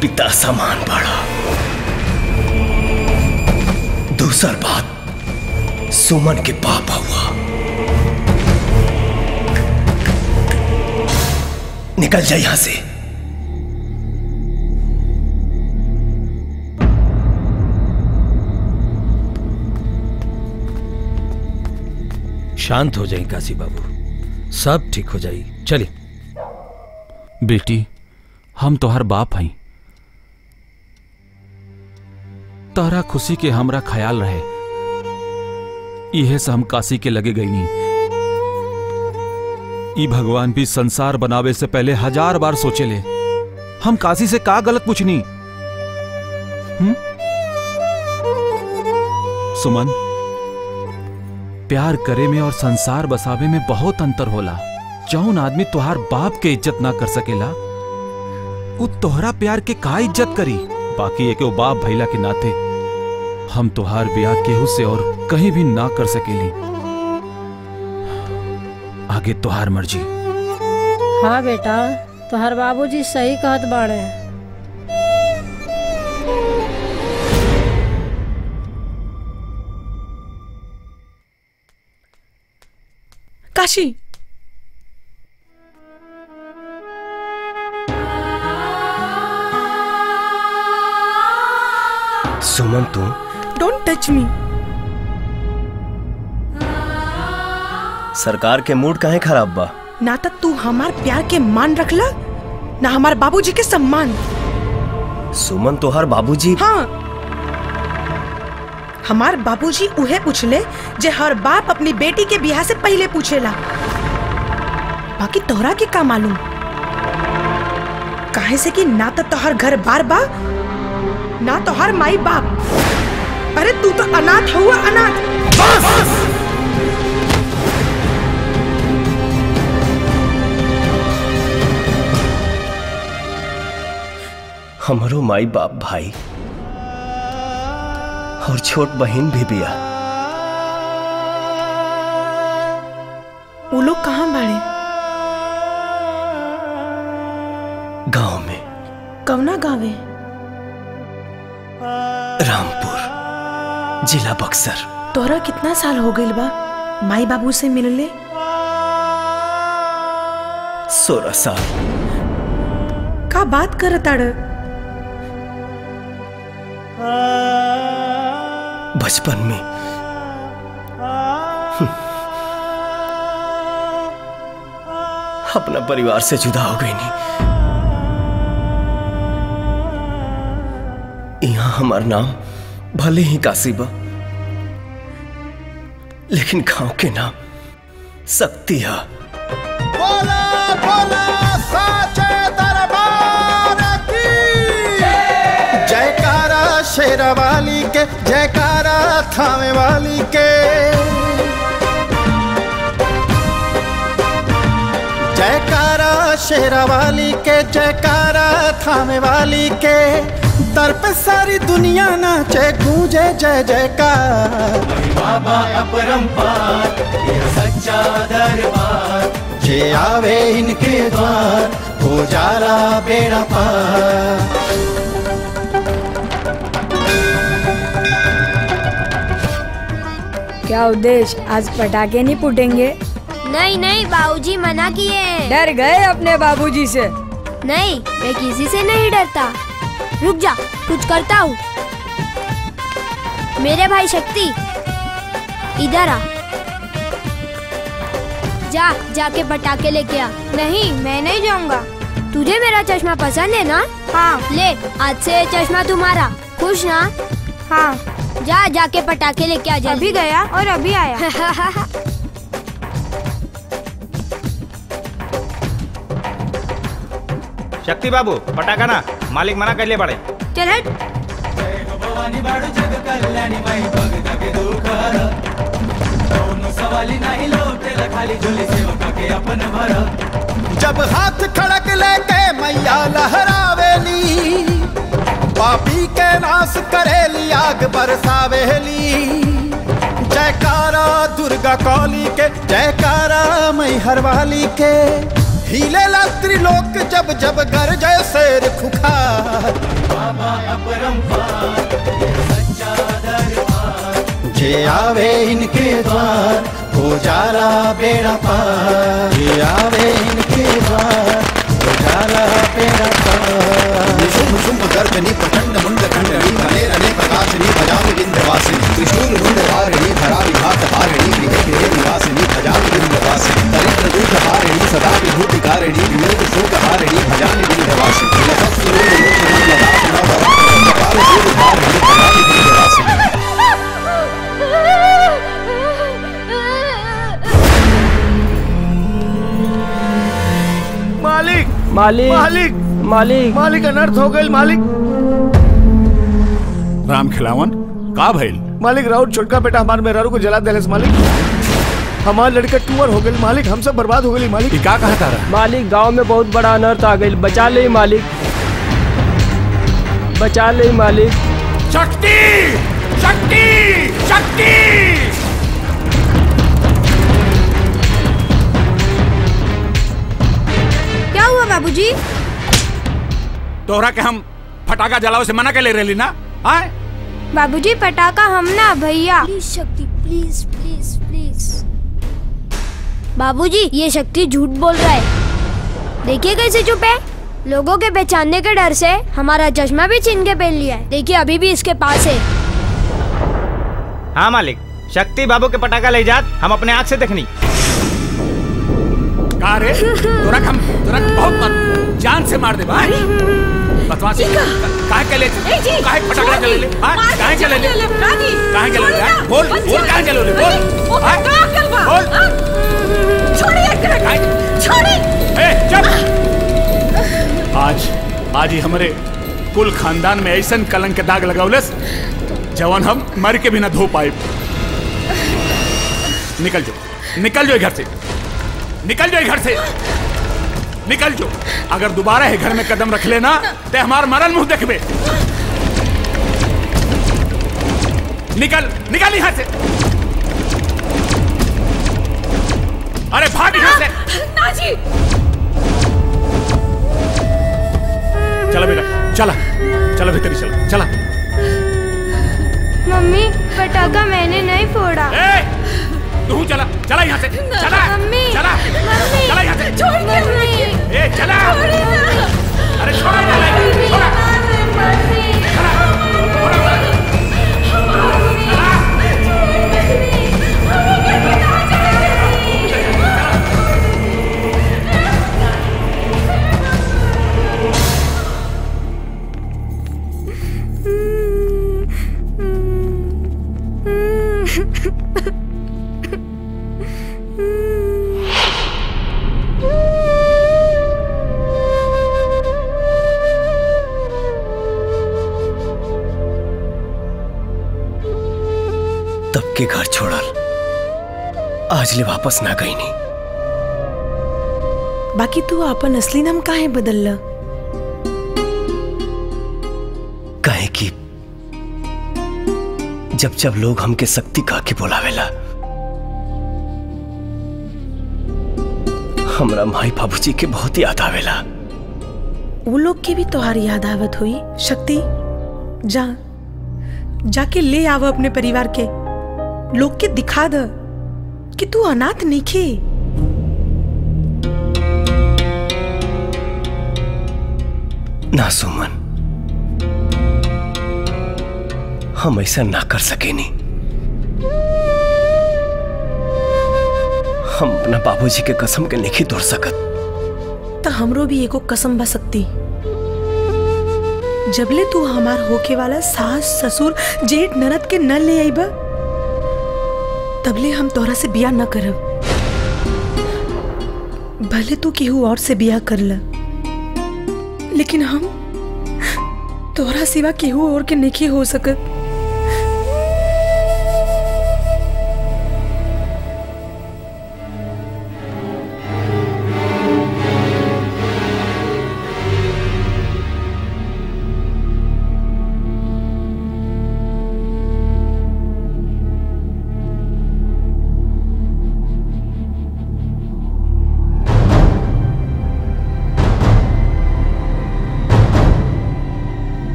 पिता समान बाड़ा दूसर बात, सुमन के पापा हुआ। निकल जाए यहाँ से। शांत हो जाए काशी बाबू। सब ठीक हो जाए। चली बेटी, हम तोहर बाप हई तोहरा खुशी के हमरा ख्याल रहे। इहे से हम काशी के लगे गई नहीं। भगवान भी संसार बनावे से पहले हज़ार बार सोचे ले। हम काशी से का गलत पूछनी? हम्म? सुमन प्यार करे में और संसार बसावे में बहुत अंतर होला। जौन आदमी तुहार बाप के इज़्ज़त ना कर सकेला। उ तोहरा प्यार के का इज़्ज़त करी? बाकी एक बाप भैला के नाते हम तुहार ब्याह केहू से और कहीं भी ना कर सकेली। आगे तुहार मर्ज़ी। हाँ बेटा, तोहर बाबूजी सही कहत बाड़े। काशी। सुमन तू? डोंट टच मी सरकार के मूड काहे खराब बा? ना तो तू हमार प्यार के मान रखला ना हमार बाबूजी के सम्मान। सुमन तो तोहार बाबूजी? हाँ। हमार बाबूजी उहे पूछले जे हर बाप अपनी बेटी के बियाह से पहले पूछेला। बाकी तोहरा के का मालूम? काहे से कि ना तो तोहर घर बार बा, ना तोहर माई बाप। अरे तू तो अनाथ हुआ अनाथ। बस बस। हमारो माई बाप भाई और छोट बहन भी बिया। जिला बक्सर। तोरा कितना साल हो गइल बा माई बाबू से मिलले? सोलह साल। का बात कर ताड़ बचपन में। अपना परिवार से जुदा हो गई नहीं। यहाँ हमार नाम भले ही काशीबा लेकिन गाँव के नाम शक्ति है। जयकारा शेरवाली के, जयकारा थामे वाली के। जयकारा शेरवाली के, जयकारा थामे वाली के। दर पे सारी दुनिया नाचे गूंजे जय जयकार। बाबा अपरंपार सच्चा दरबार। जे आवे इनके द्वार हो जाला बेड़ा पार। क्या उद्देश्य? आज पटाखे नहीं फूटेंगे? नहीं नहीं बाबूजी मना किए डर गए अपने बाबूजी से? नहीं मैं किसी से नहीं डरता। रुक जा कुछ करता हूँ। मेरे भाई शक्ति इधर आ। जा जाके पटाखे लेके आ। नहीं मैं नहीं जाऊँगा। तुझे मेरा चश्मा पसंद है ना? हाँ। ले आज से चश्मा तुम्हारा। खुश ना? हाँ। जा जाके पटाखे लेके आ जा अभी गया और अभी आया। शक्ति बाबू पटाखा ना। मालिक मना कर ले पड़े चल हट। जब हाथ खड़क लेके मैया लहरावेली पापी के नाश करेली आग बरसावेली। जयकारा दुर्गा कौली के जयकारा मैहर वाली के हिले लोक जब जब गरजे शेर खुखार बाबा जे आवे इनके द्वार, हो जाला बेड़ा पार। जे आवे इनके द्वार, हो जाला बेड़ा शुभ गर्जनी प्रचंड मुंड खंडनी भले रने प्रकाशनी भजामि विंध्यवासिनी त्रिशूल मुंड धारिणी धरा विघात हारिणी गृह गृह निवासिनी भजामि विंध्यवासिनी दरिद्र दुख हारिणी सदा विभूति कारिणी वियोग शोक हारिणी भजामि विंध्यवासिनी कपाल हारिणी भजामि विंध्यवासिनी मालिक मालिक। मालिक। मालिक। मालिक अनर्थ हो गई मालिक। राम खिलावन का भइल? मालिक राउत छोटका बेटा हमारे मेहरारू को जला देले से मालिक। हमारे लड़का टूअर हो गई मालिक हम सब बर्बाद हो गई मालिक। का कहा था मालिक गाँव में बहुत बड़ा अनर्थ आ गई बचा ले मालिक। बचा ले मालिक। शक्ति! शक्ति! शक्ति! क्या हुआ बाबूजी? तोहरा के हम फटाका जलाओ से मना के ले रही ना आए। बाबूजी पटाखा हम ना भैया। प्लीज़ शक्ति प्लीज़ प्लीज़ प्लीज़। बाबूजी ये शक्ति झूठ बोल रहा है। देखिए कैसे चुप है। लोगों के पहचानने के डर से हमारा चश्मा भी छीन के पहन लिया है। देखिए अभी भी इसके पास है। हाँ मालिक। शक्ति बाबू के पटाखा ले जात हम अपने आँख से देखनी। का रे? तोरा हम तोरा के बहुत जान से मार दे भाई बदमाश काहे के ले काहे पटाखा के ले ले हाँ? काहे के ले ले काहे के ले हाँ? बोल बोल काहे के ले बोल। हाँ? बोल। ए चुप। आज आज ही हमारे कुल खानदान में ऐसा कलंक के दाग लगावलस जवान हम मर के भी ना धो पाए। निकल जाओ। निकल जाओ घर से। निकल जाओ घर से। निकल जो। अगर दोबारा है घर में कदम रख लेना तो हमार मरल मुँह देखबे। निकल निकल यहाँ से। अरे भाग यहाँ से। नाजी। चला बेटा चला। चला भीतर चला चला। मम्मी पटाखा मैंने नहीं फोड़ा। ए, तू चला चला यहाँ से। चला मम्मी चला मम्मी चला यहाँ से। छोड़ दे। मम्मी ए चला। अरे छोड़ा। चला छोड़ा। के घर छोड़ल। आज ले वापस ना गई नहीं बाकी तू अपन असली नाम काहे बदलल? कहे कि जब जब लोग हमके शक्ति कह के बोलावेला हमरा माई बाबूजी के बहुत याद आवेला। वो लोग के भी तोहार याद आवत हुई शक्ति। जा जाके ले आव अपने परिवार के। लोग के दिखा द कि तू अनाथ नहीं ना सुमन। हम ऐसा ना कर सके नहीं हम अपना बाबूजी के कसम के नहीं तोड़ सकत। तो हमरो भी एगो कसम बा सकती जबले तू हमार होके वाला सास ससुर जेठ ननद के न ले आई आईबा तबले हम तोरा से बिया न करब। भले तू केहू और से बिया कर ल। लेकिन हम तोरा सिवा केहू और के नहीं हो सकत।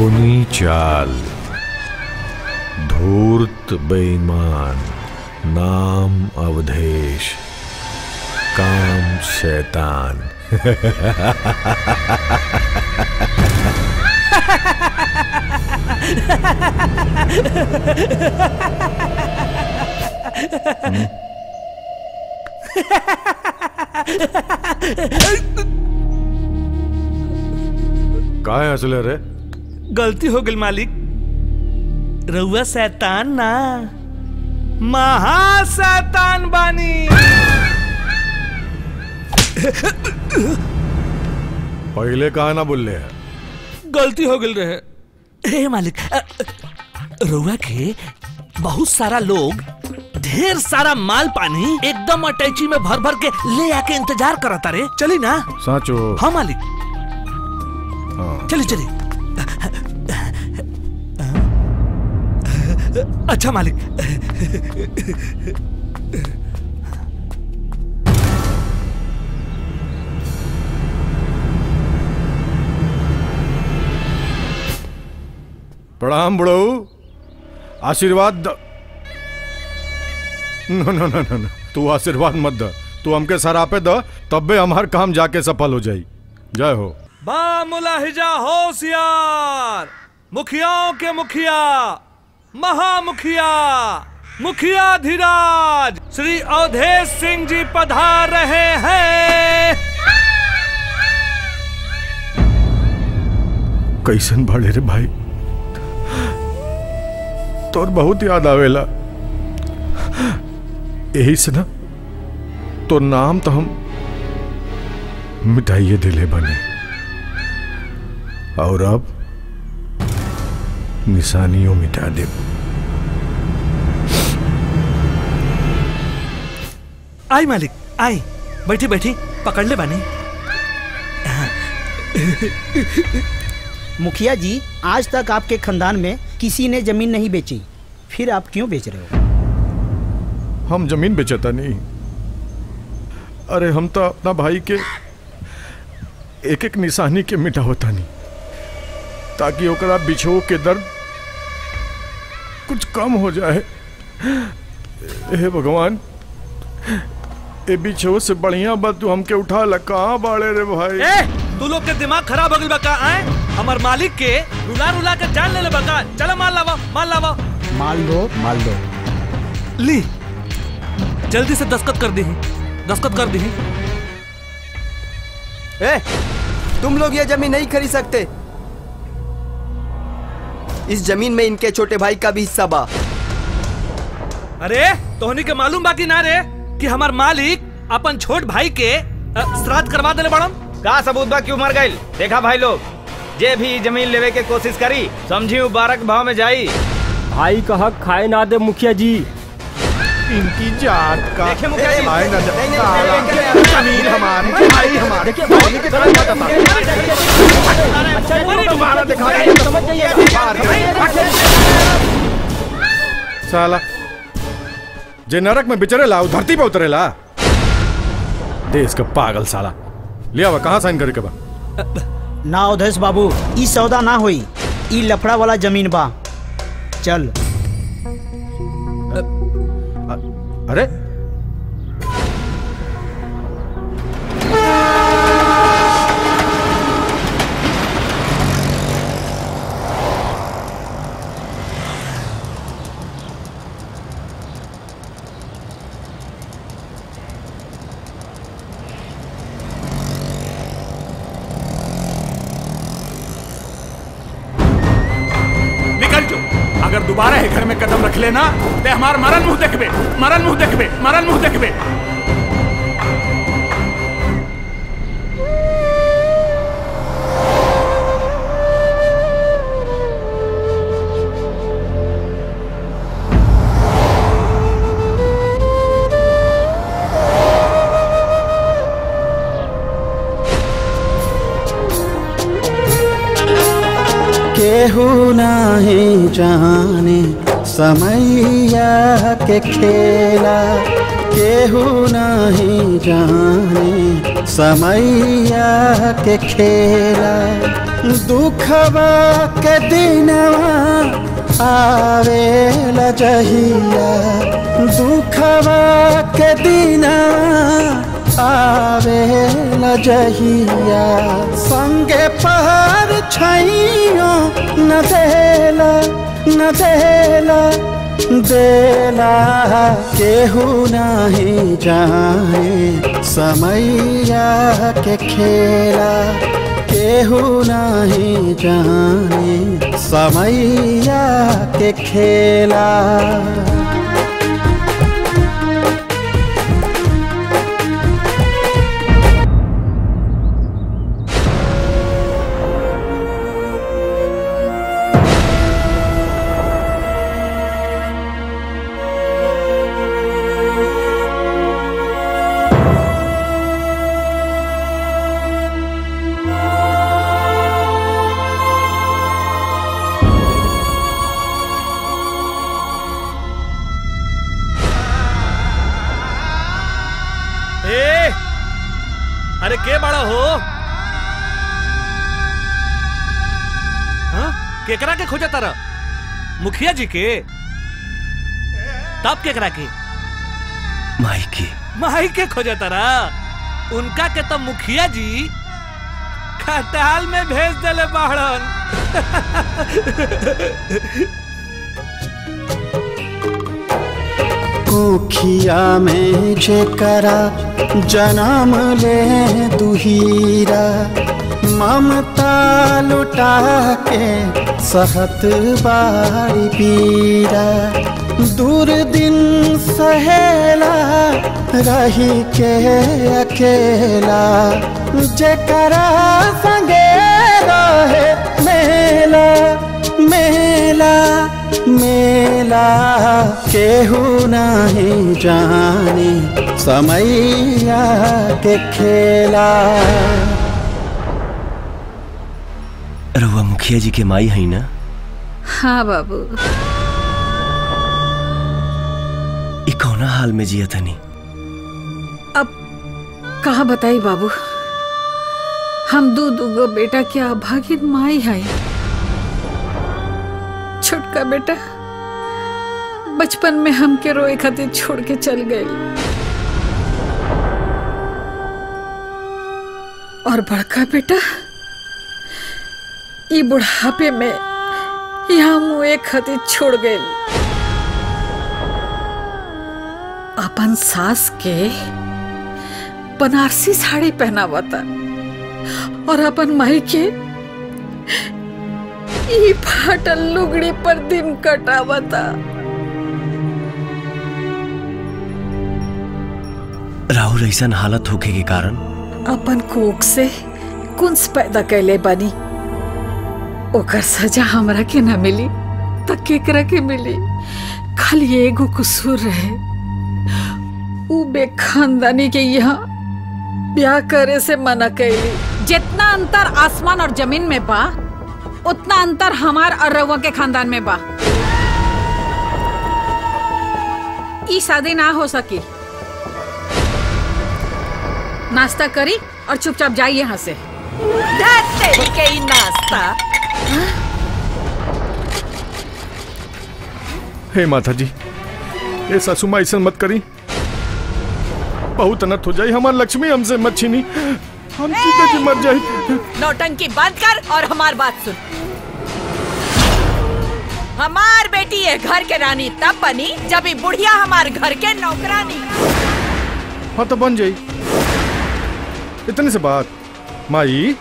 शकुनी चाल। धूर्त बेईमान नाम अवधेश काम शैतान। का है असले रे? गलती हो गई मालिक। रउआ शैतान ना। महा शैतान बानी। पहले कहा ना बोल गलती हो गई रहे। हे मालिक रउआ के बहुत सारा लोग ढेर सारा माल पानी एकदम अटैची में भर भर के ले आके इंतज़ार करता रे चली ना? साचो। हाँ मालिक। हाँ। चली चली। अच्छा मालिक। प्रणाम बुढ़ऊ आशीर्वाद द न न न न तू आशीर्वाद मत द। तू हमके सरापे द तब तब्बे हमार काम जाके सफल हो जाई। जय हो। बा मुलाहिजा होशियार मुखियाओं के मुखिया। महामुखिया, मुखिया धीराज, श्री अवधेश सिंह जी पधार रहे हैं। कैसन बाड़े रे भाई? तोर बहुत याद आवेला। यही से ना तो नाम तो हम मिटाइए दिले बने। और अब? निशानियों मिटा दे। आई मालिक आई। बैठी बैठी। पकड़ ले बानी। मुखिया जी आज तक आपके खानदान में किसी ने ज़मीन नहीं बेची। फिर आप क्यों बेच रहे हो? हम ज़मीन बेचता नहीं। अरे हम तो अपना भाई के एक एक निशानी के मिटा होता नहीं। ताकि ओकरा बिछो के दर्द कुछ कम हो जाए। हे भगवान ए बिछो से बढ़िया बात तू हमके उठा ला कहाँ बाड़े रे भाई? ए तू लोग के दिमाग खराब हो गई बका आए हमार मालिक के रुला रुला के जान ले ले बका चलो माल लावा माल लावा। माल दो माल दो ली जल्दी से दस्खत कर दी दस्खत कर दी ए, तुम लोग ये ज़मीन नहीं खरीद सकते। इस ज़मीन में इनके छोटे भाई का भी हिस्सा बा। अरे तोहनी के मालूम बाकी ना रे? कि हमार मालिक अपन छोट भाई के श्राद्ध करवा देले बड़न? का सबूत बा क्यों मर गई देखा भाई लोग जे भी ज़मीन लेवे के कोशिश करी समझी बारक भाव में जाई। भाई का हक खाए ना दे मुखिया जी। इनकी जात का आए ना ज़मीन हमारी भाई हमारे। तुम्हारा दिखा साला जे नरक में बिचरेला उ धरती पे उतरेला। देश का पागल साला। लिया कहाँ साइन करे के बा? ना अवधेश बाबू ई सौदा ना होई ई लफड़ा वाला ज़मीन बा। चल। अरे निकल देखबे मरन देखे मरन मुँह समैया के खेला, केहू नहीं जाने। समैया के खेला, दुखवा के दिनवा आवे जहिया। दुखवा के दिनवा आवे जहिया। संगे पहर छैयो न देला। न देला देला केहू नहीं जाने। समैया के खेला, केहू नहीं जाने। समैया के खेला। मुखिया जी के? तब केकरा के माई की? माई के खोजा तारा। उनका के तो मुखिया जी खटाल में भेज देले बाहरन कोखिया में जेकरा जन्म ले दुहीरा। ममता लुटा के सहत बारी पीरा। दूर दिन सहेला, रही के अकेला। जेकरा संगे रहे मेला मेला मेला। केहू नहीं जाने, समैया के खेला। रहुआ मुखिया जी के माई है ना? हाँ बाबू। ई कौना हाल में जिया तनी अब कहा बताई बाबू? हम दू दूगो बेटा के अभागिन माई है? छोटका बेटा बचपन में हमके रोए खातिर छोड़ के चल गए और बड़का बेटा ये बुढ़ापे में यहाँ मुँह खातिर छोड़ गए अपन सास के बनारसी साड़ी पहनावता और अपन माई के ई फाटल लुगड़ी पर दिन कटावता। राहुल ऐसा हालत होके के कारण? अपन कोख से कुंस पैदा कैले बनी। ओकर सजा हमरा के न मिली, त केकरा के मिली? खाली एगो कसूर रहे। ऊ बेखानदानी के यहाँ ब्याह करे से मना कैली। जितना अंतर आसमान और ज़मीन में बा, उतना अंतर हमार और रउआ के खानदान में बा। ई शादी ना हो सकी। नाश्ता करी और चुपचाप जाइए यहाँ से। नाश्ता। हे माता जी ये सासू माँ ऐसा मत करी। बहुत अनर्थ हो जाई हमार लक्ष्मी हमसे मत छीनी। हम सीता जी मर जाई। नौटंकी बंद कर और हमार बात सुन। हमार बेटी ये घर के रानी तब बनी जब ये बुढ़िया हमार घर के नौकरानी। हाँ तो बन जाई। इतने से बात। माई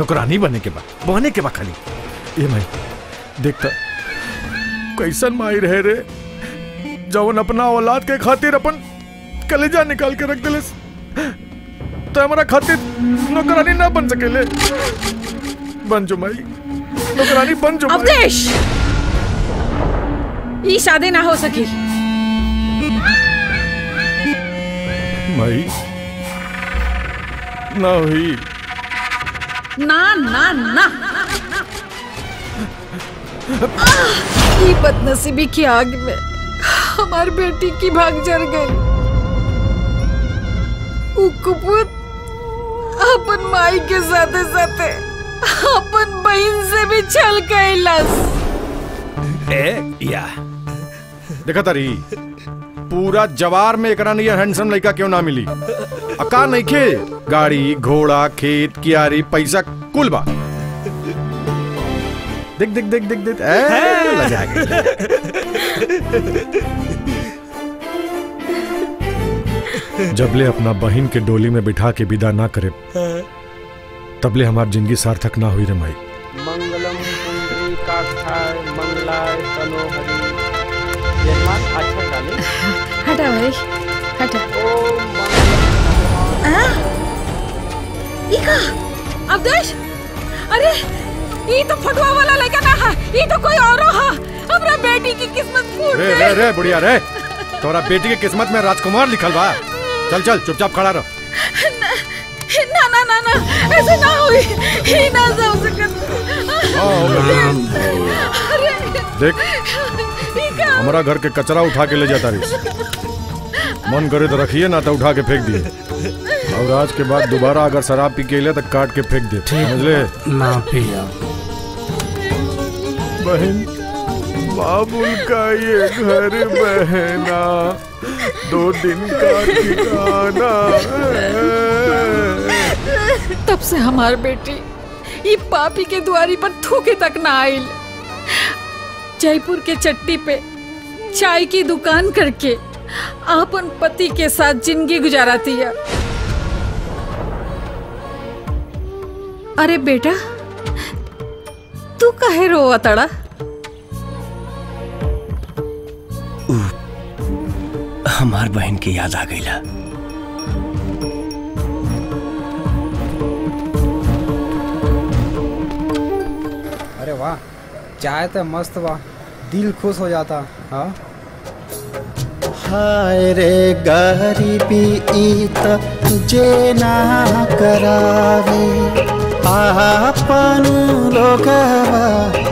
नौकरानी बनने के बाद बहने के बाद खाली। ये माई देखता कैसन माई रहे रे? जवन अपना औलाद के खातिर अपन कलेजा निकाल के रख दिले तो हमारा खातिर नौकरानी ना बन सकेले बन जो माई नौकरानी बन जो माई। अवदेश ये शादी ना हो सकी। माई ना हुई। ना ना ना। ये बदनसीबी की आग में हमार बेटी की भाग जर गई। उ कुपुत अपन माई के साथे साथे अपन बहन से भी छल कैलस ए, या। देखा तारी पूरा जवार में एकरा नहीं हैंडसम लड़का क्यों ना मिली? अका नहीं खे। गाड़ी घोड़ा खेत कियारी पैसा कुल बा देख देख देख देख देख। ए, लजा गई। जबले अपना बहन के डोली में बिठा के विदा ना करे तबले हमार ज़िंदगी सार्थक ना हुई रे माई। हटा भाई हटा इका अवदेश अरे ये तो फटुआ वाला लड़का ना है ये तो कोई और है हमरा बेटी की किस्मत फूट रे रे रे बुढ़िया रे तोरा बेटी के किस्मत में राजकुमार लिखल बा चल चल चुपचाप खड़ा रहो ना ना ना ना ऐसे ना हुई ये ना हो सकत देख हमारा घर के कचरा उठा के ले जाता रही मन करे तो रखिए ना तो उठा के फेंक दिए। और आज के बाद दोबारा अगर शराब पी के ले तो काट के फेंक दे समझ ले ना पिया बहन बाबुल का ये घर बहना दो दिन का ठिकाना तब से हमार बेटी ये पापी के द्वारी पर थूके तक ना आइल। जयपुर के चट्टी पे चाय की दुकान करके अपन पति के साथ ज़िंदगी गुजाराती है। अरे बेटा तू काहे रोवा तड़ा हमार बहन की याद आ गई अरे वाह चाय तो मस्त वाह दिल खुश हो जाता हाँ? हाय रे गरीबी ई त जे ना करावे। आपन लोगवा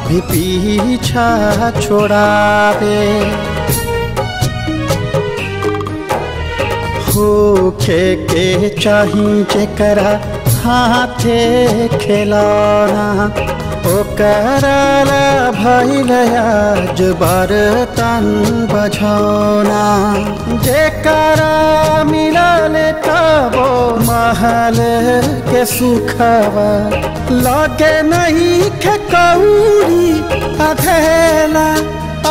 भी पीछा छोड़ावे। होखे के चाही जेकरा हाथे खिलौना। ला भइल आज बर्तन बझौना। जेकरा मिलल तबो महल के सुखवा। लगे नहीं खे कौड़ी अधेला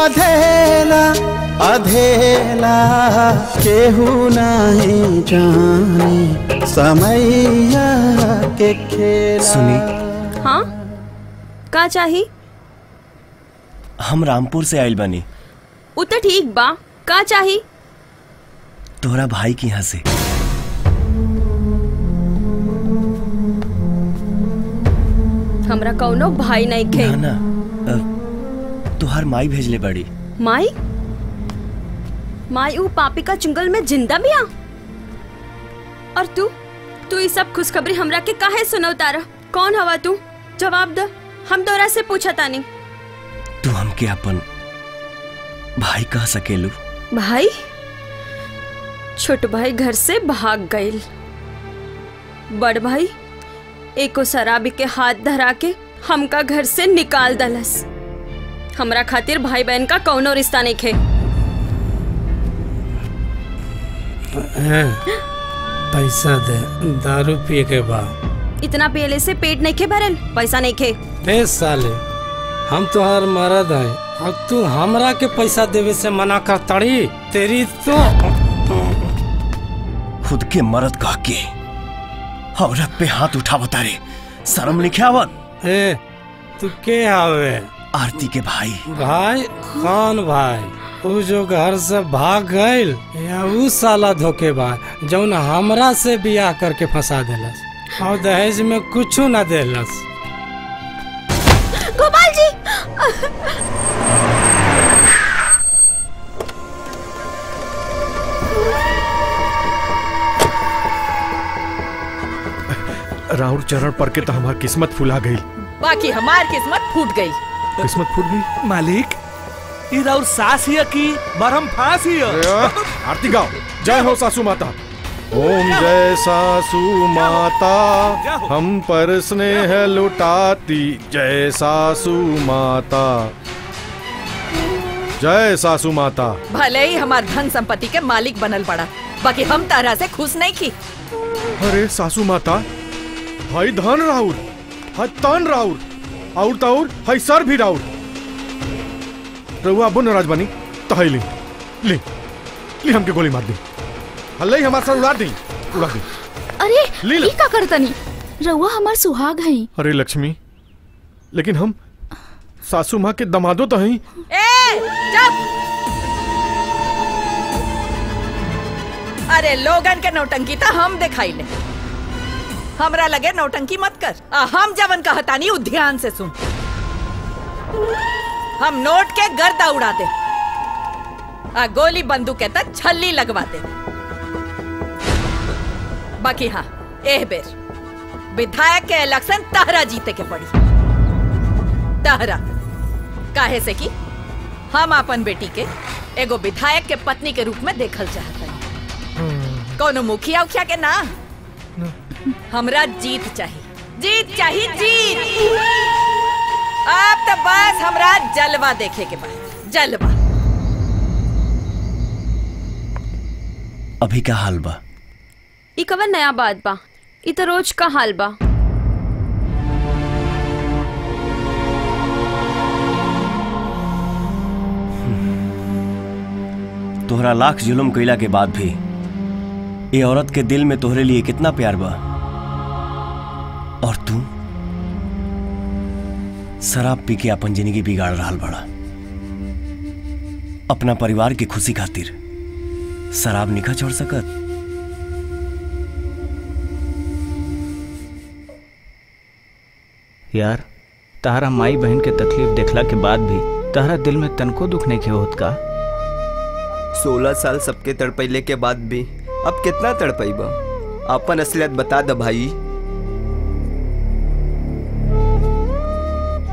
अधेला अधेला। केहू नहीं जाने समैया के खेला। सुनी। हाँ? का चाही हम रामपुर से आयल बनी। उ तो ठीक बा। का चाही तोहरा भाई के यहाँ से। हमरा कौनो भाई नहीं खे ना ना तुहार माई भेजले बड़ी। माई? माई ऊ पापी का चुंगल में ज़िंदा भी आ और तू? तू ये सब खुशखबरी हमरा के काहे सुनवतारा कौन हवा तू? जवाब द। हम तोरा से पूछा तानी तू हमके अपन भाई कह सकेलू। भाई? छोट भाई घर से भाग गईल बड़ भाई एको शराबी के हाथ धरा के हमका घर से निकाल दलस। हमरा खातिर भाई बहन का कौनो रिश्ता नहीं खे। पैसा दे दारू पिए के बाद इतना पियले से पेट नहीं खे भरल पैसा नहीं खे। बे साले हम तुहार मरद है अब तू हमरा के पैसा देवे से मना कर तड़ी तेरी तो खुद के मर्द कह के औरत पे हाथ उठा बतारे शर्म लिखे आवत ए तू के आवे आरती के भाई। भाई कौन भाई? वो जो घर से भाग गइल या ऊ साला धोखेबाज जौन हमरा से बियाह करके फंसा देलस। और दहेज में कुछ ना देलस गोपाल जी! राहुल चरण पर के तो हमार किस्मत फुला गई। बाकी हमार किस्मत फूट गई। किस्मत फूट गई? मालिक ई राउर सास हिय की बरम फास हिय आरती गाओ जय हो सासू माता। ओम जय सासू माता हम पर स्नेह लुटाती जय सासू माता जय सासू माता। भले ही हमार धन संपत्ति के मालिक बनल पड़ा बाकी हम तारा से खुश नहीं की अरे सासू माता हाई धन राउर हाई तन राउर और ताउर हाई सर भी राउर। रहुआ बनी तो हाई ली ली ली हमके गोली मार दी। हल्ले हमार सर उड़ा दी उड़ा दी। अरे ली लो। ई का करतनी रउआ हमार सुहाग है। अरे लक्ष्मी लेकिन हम सासू माँ के दमादो तो हैं। ए चुप। अरे लोगन के नौटंकी तो हम दिखाई ले। हमरा लगे नौटंकी मत कर। आ, हम जवन कहतानी उ ध्यान से सुन। हम नोट के गर्दा उड़ा दे। आ गोली बंदूक के तक छल्ली लगवा दे। बाकी हाँ एह बेर। विधायक के इलेक्शन तहरा जीते के पड़ी। तहरा काहे से कि हम अपन बेटी के एगो विधायक के पत्नी के रूप में देखल चाहते हैं कोनो मुखिया उखिया के ना? हमरा जीत चाहिए जीत चाहिए जीत! अब तो बस हमरा जलवा देखे के बाद जलवा। अभी का हाल बा? ई कवन नया बात बा ई रोज का हाल बा। तोहरा लाख जुल्म कैला के बाद भी ये औरत के दिल में तोहरे लिए कितना प्यार बा। और तू? शराब पी के अपन ज़िंदगी बिगाड़ रहा बड़ा। अपना परिवार की खुशी खातिर शराब निखा छोड़ सकत? यार तहरा माई बहन के तकलीफ़ देखला के बाद भी तहरा दिल में तनको दुख नहीं के होत का? सोलह साल सबके तड़पैले के बाद भी अब कितना तड़पैबा? अपन असलियत बता द भाई।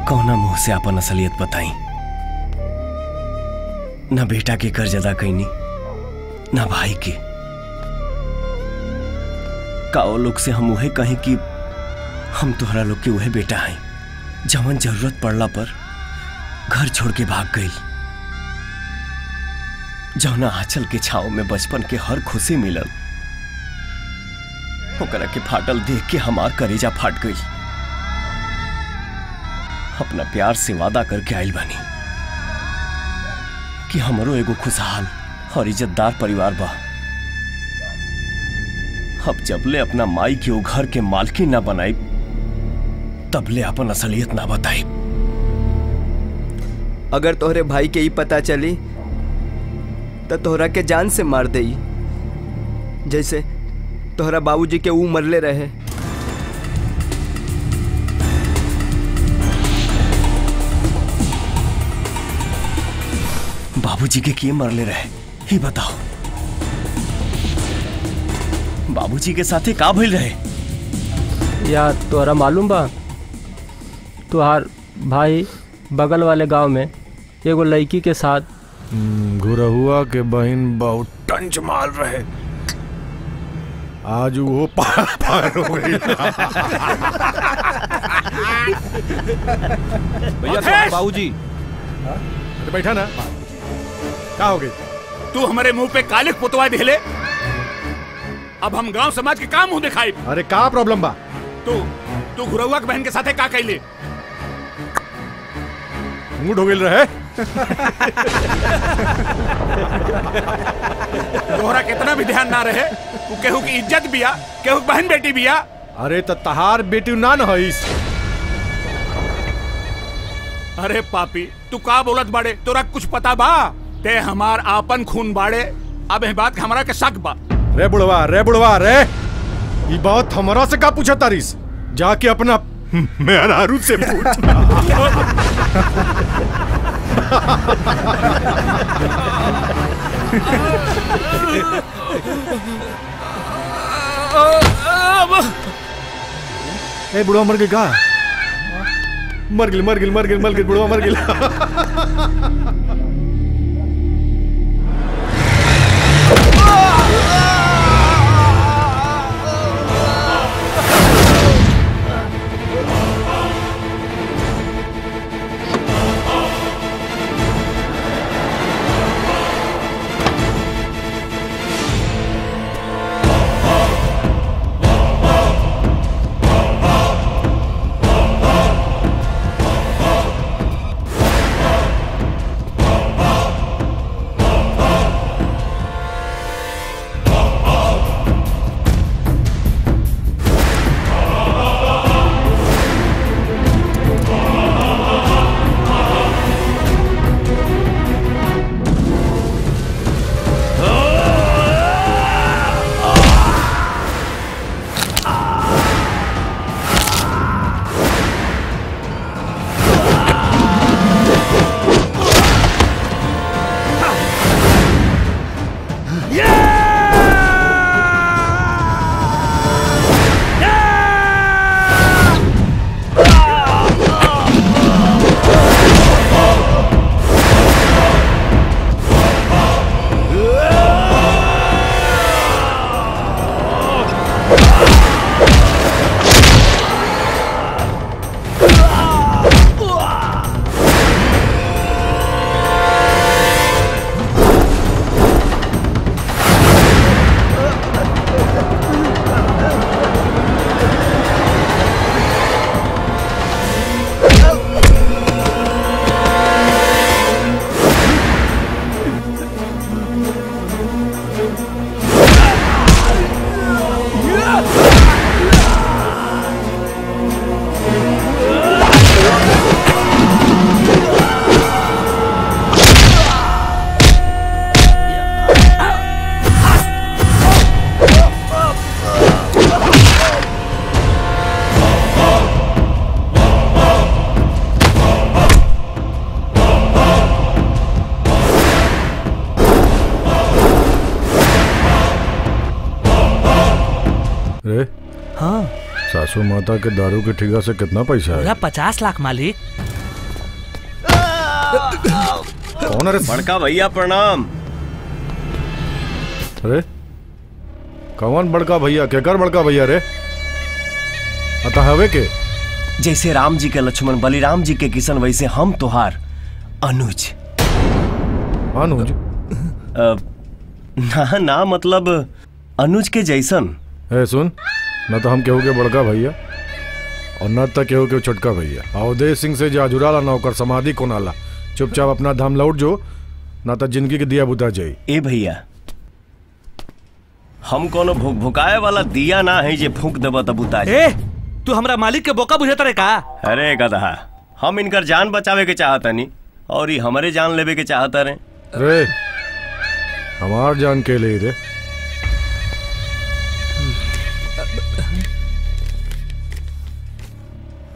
कौना मुँह से अपन असलियत बताई? ना बेटा के कर्ज अदा कैनी ना भाई के। काओ लोग से हम उहे कहीं कि हम तोहरा लोग के उहे बेटा हैं, जवन ज़रूरत पड़ला पर घर छोड़ के भाग गई। जौना आंचल के छाव में बचपन के हर खुशी मिलल, ओकरा के फाटल देख के हमार करेजा फाट गई। अपना प्यार से वादा करके आइल बानी कि हमरो एगो खुशहाल और इज्जतदार परिवार बा। अब जबले अपना माई के घर के मालकी ना बनाई तबले अपन असलियत ना बताई। अगर तोहरे भाई के ही पता चली तो तोहरा के जान से मार देई। जैसे तोहरा बाबूजी के ऊ मरले रहे। बाबूजी के किए मरले रहे ही बताओ। बाबूजी के साथे का भइल रहे? या तोरा मालूम बा? तुहार भाई बगल वाले गाँव में एगो लड़की के साथ। हम्म, घुरहुआ के बहन बहुत टंच मार रहे। आज वो पार पार हो गई। भैया बाबू जी अरे बैठा ना। क्या हो गई? तू हमारे मुँह पे कालिक पुतवा दिले। अब हम गाँव समाज के काम मुँह दिखाई। अरे का प्रॉब्लम बा? तू तू घुरौआ के बहन के साथे का कैले मूड हो गई रहे तोहरा कितना भी ध्यान ना रहे तू केहू की इज़्ज़त बिया केहू की बहन बेटी बिया। अरे त तहार बेटी ना न हईस। अरे पापी तू का बोलत बाड़े? तोरा कुछ पता बा? ते हमार आपन खून बाड़े। अब ये बात हमारा के शक बा। रे बुढ़वा रे बुढ़वा रे। ये बात हमरा से का पूछा तारीस जाके अपना मेहरारू से ए बुढ़वा मर गई का मर गई मर गई मर गई मर गई, बुढ़वा मर गई। सासू माता के दारू के ठिका से कितना पैसा है? पचास लाख मालिक कौन अरे बड़का भैया प्रणाम। अरे कौन बड़का भैया? केकर बड़का भैया रे? अतः हवे के? जैसे राम जी के लक्ष्मण बलिराम जी के किशन वैसे हम तोहार। अनुज। अनुज? ना ना मतलब अनुज के जैसन। ए सुन। न तो हम केहू के बड़का भैया और न तो केहू के छोटका भैया। अवधेश सिंह से जाजुराला ना ओकर समाधि कोनाला। चुपचाप अपना धाम लौट जो ना तो ज़िंदगी के दिया बुता जाई। ए भैया हम कोनो भुक भुकाए वाला दिया ना है जे फूंक देबा तब बुता ए तू हमरा मालिक के बोका बुझे का? अरे गधा हम इनकर जान बचावे के चाहता नहीं और ये हमारे जान लेवे के चाहता रे रे हमार जान के लिए रे।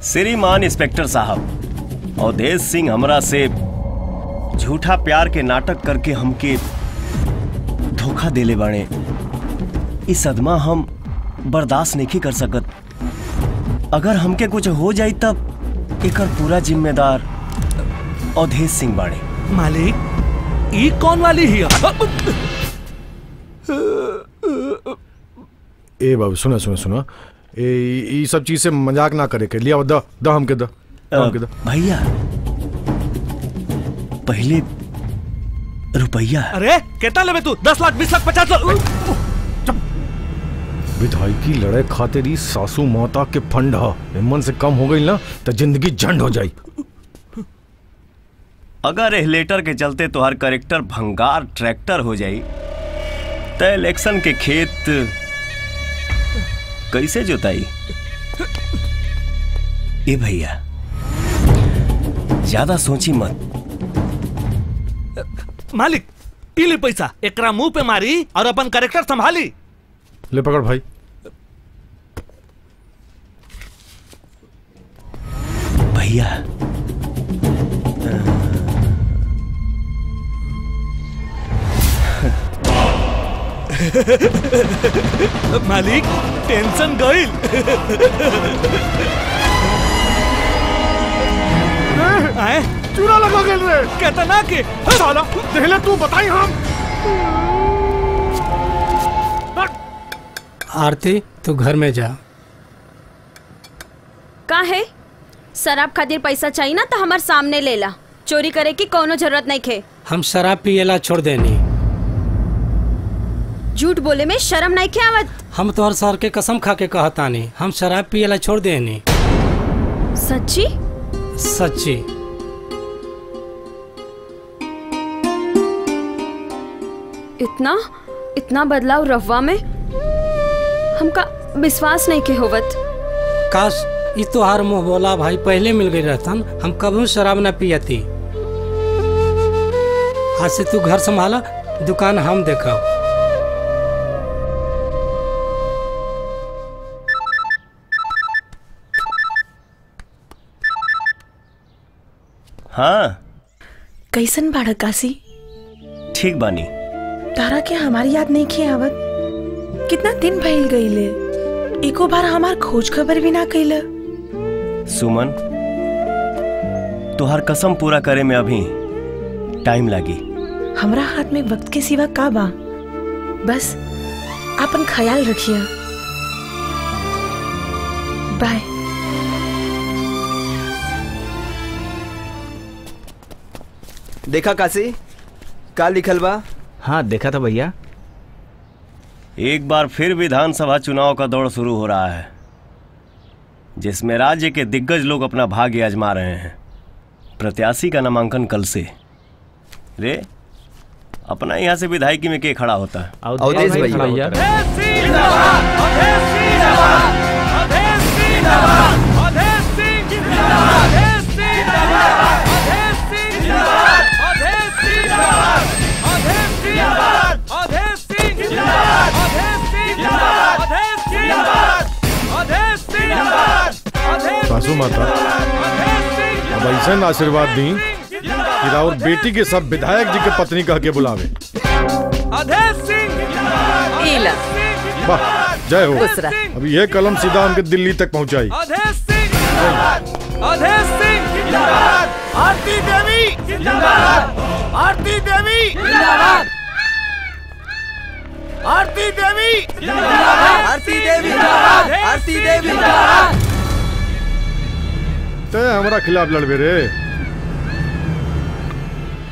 श्रीमान इंस्पेक्टर साहब अवधेश सिंह हमरा से झूठा प्यार के नाटक करके हमके धोखा देले बाड़े। ई सदमा हम बर्दाश्त नहीं कर सकत। अगर हमके कुछ हो जाई तब एकर पूरा जिम्मेदार अवधेश सिंह बाड़े। मालिक ई कौन वाली ही? ए बाबू सुनो सुनो सुनो। ए ई सब चीज़ से मज़ाक ना करे के लिया द द हमके द द हमके द। भैया पहले रुपया। अरे कितना लेबे तू? दस लाख बीस लाख पचास लाख विधायकी लड़े खातिर ई सासू माता के फंड ह हिम्मन से कम हो गई ना तो ज़िंदगी झंड हो जाई। अगर एह लेटर के चलते तोहर करेक्टर भंगार ट्रैक्टर हो जाई तो इलेक्शन के खेत कैसे जोताई? ए भैया ज़्यादा सोची मत। मालिक पीली पैसा एकरा मुँह पे मारी और अपन करेक्टर संभाली। ले पकड़ भाई। भैया मालिक टेंशन गईल आए। चूड़ा लगा गेल रे। कितना के साला तू बताई हम। आरती तू घर में जा। का है? शराब खातिर पैसा चाहिए ना तो हमारे सामने ले ला। चोरी करे की कोनो ज़रूरत नहीं खे। हम शराब पियला छोड़ देनी। झूठ बोले में शर्म नहीं खे आवत हम तोहर सर के कसम खा के कहतानी हम शराब पियला छोड़ देनी सच्ची? सच्ची। इतना? इतना बदलाव रफवा में? हमका विश्वास नहीं के होवत। काश ई तोहार मुँह बोला भाई पहले मिल गई रहतन हम कभी शराब न पियती। आज से तू घर संभाला दुकान हम देखा हाँ। कैसन बाड़ा काशी? ठीक बानी। तारा के हमारी याद नहीं खे आवत। कितना दिन भइल गईले एको बार हमार खोज खबर भी ना कैला सुमन तोहर कसम पूरा करे में अभी टाइम लागी। हमरा हाथ में वक्त के सिवा का बा? बस आपन ख्याल रखिया। बाय। देखा काशी? का लिखल बा हाँ देखा था भैया। एक बार फिर विधानसभा चुनाव का दौर शुरू हो रहा है जिसमें राज्य के दिग्गज लोग अपना भाग्य आजमा रहे हैं। प्रत्याशी का नामांकन कल से। रे अपना यहाँ से विधायकी में के खड़ा होता है? अवधेश भैया। सासू माता अब ऐसा आशीर्वाद दी कि राउर बेटी के सब विधायक जी के पत्नी कह के बुलावे। जय हो। अब ये कलम सीधा उनके दिल्ली तक पहुंचाई। आरती देवी आरती देवी जिंदाबाद। आरती देवी। आरती देवी आरती देवी ते हमारा खिलाफ लड़बे रे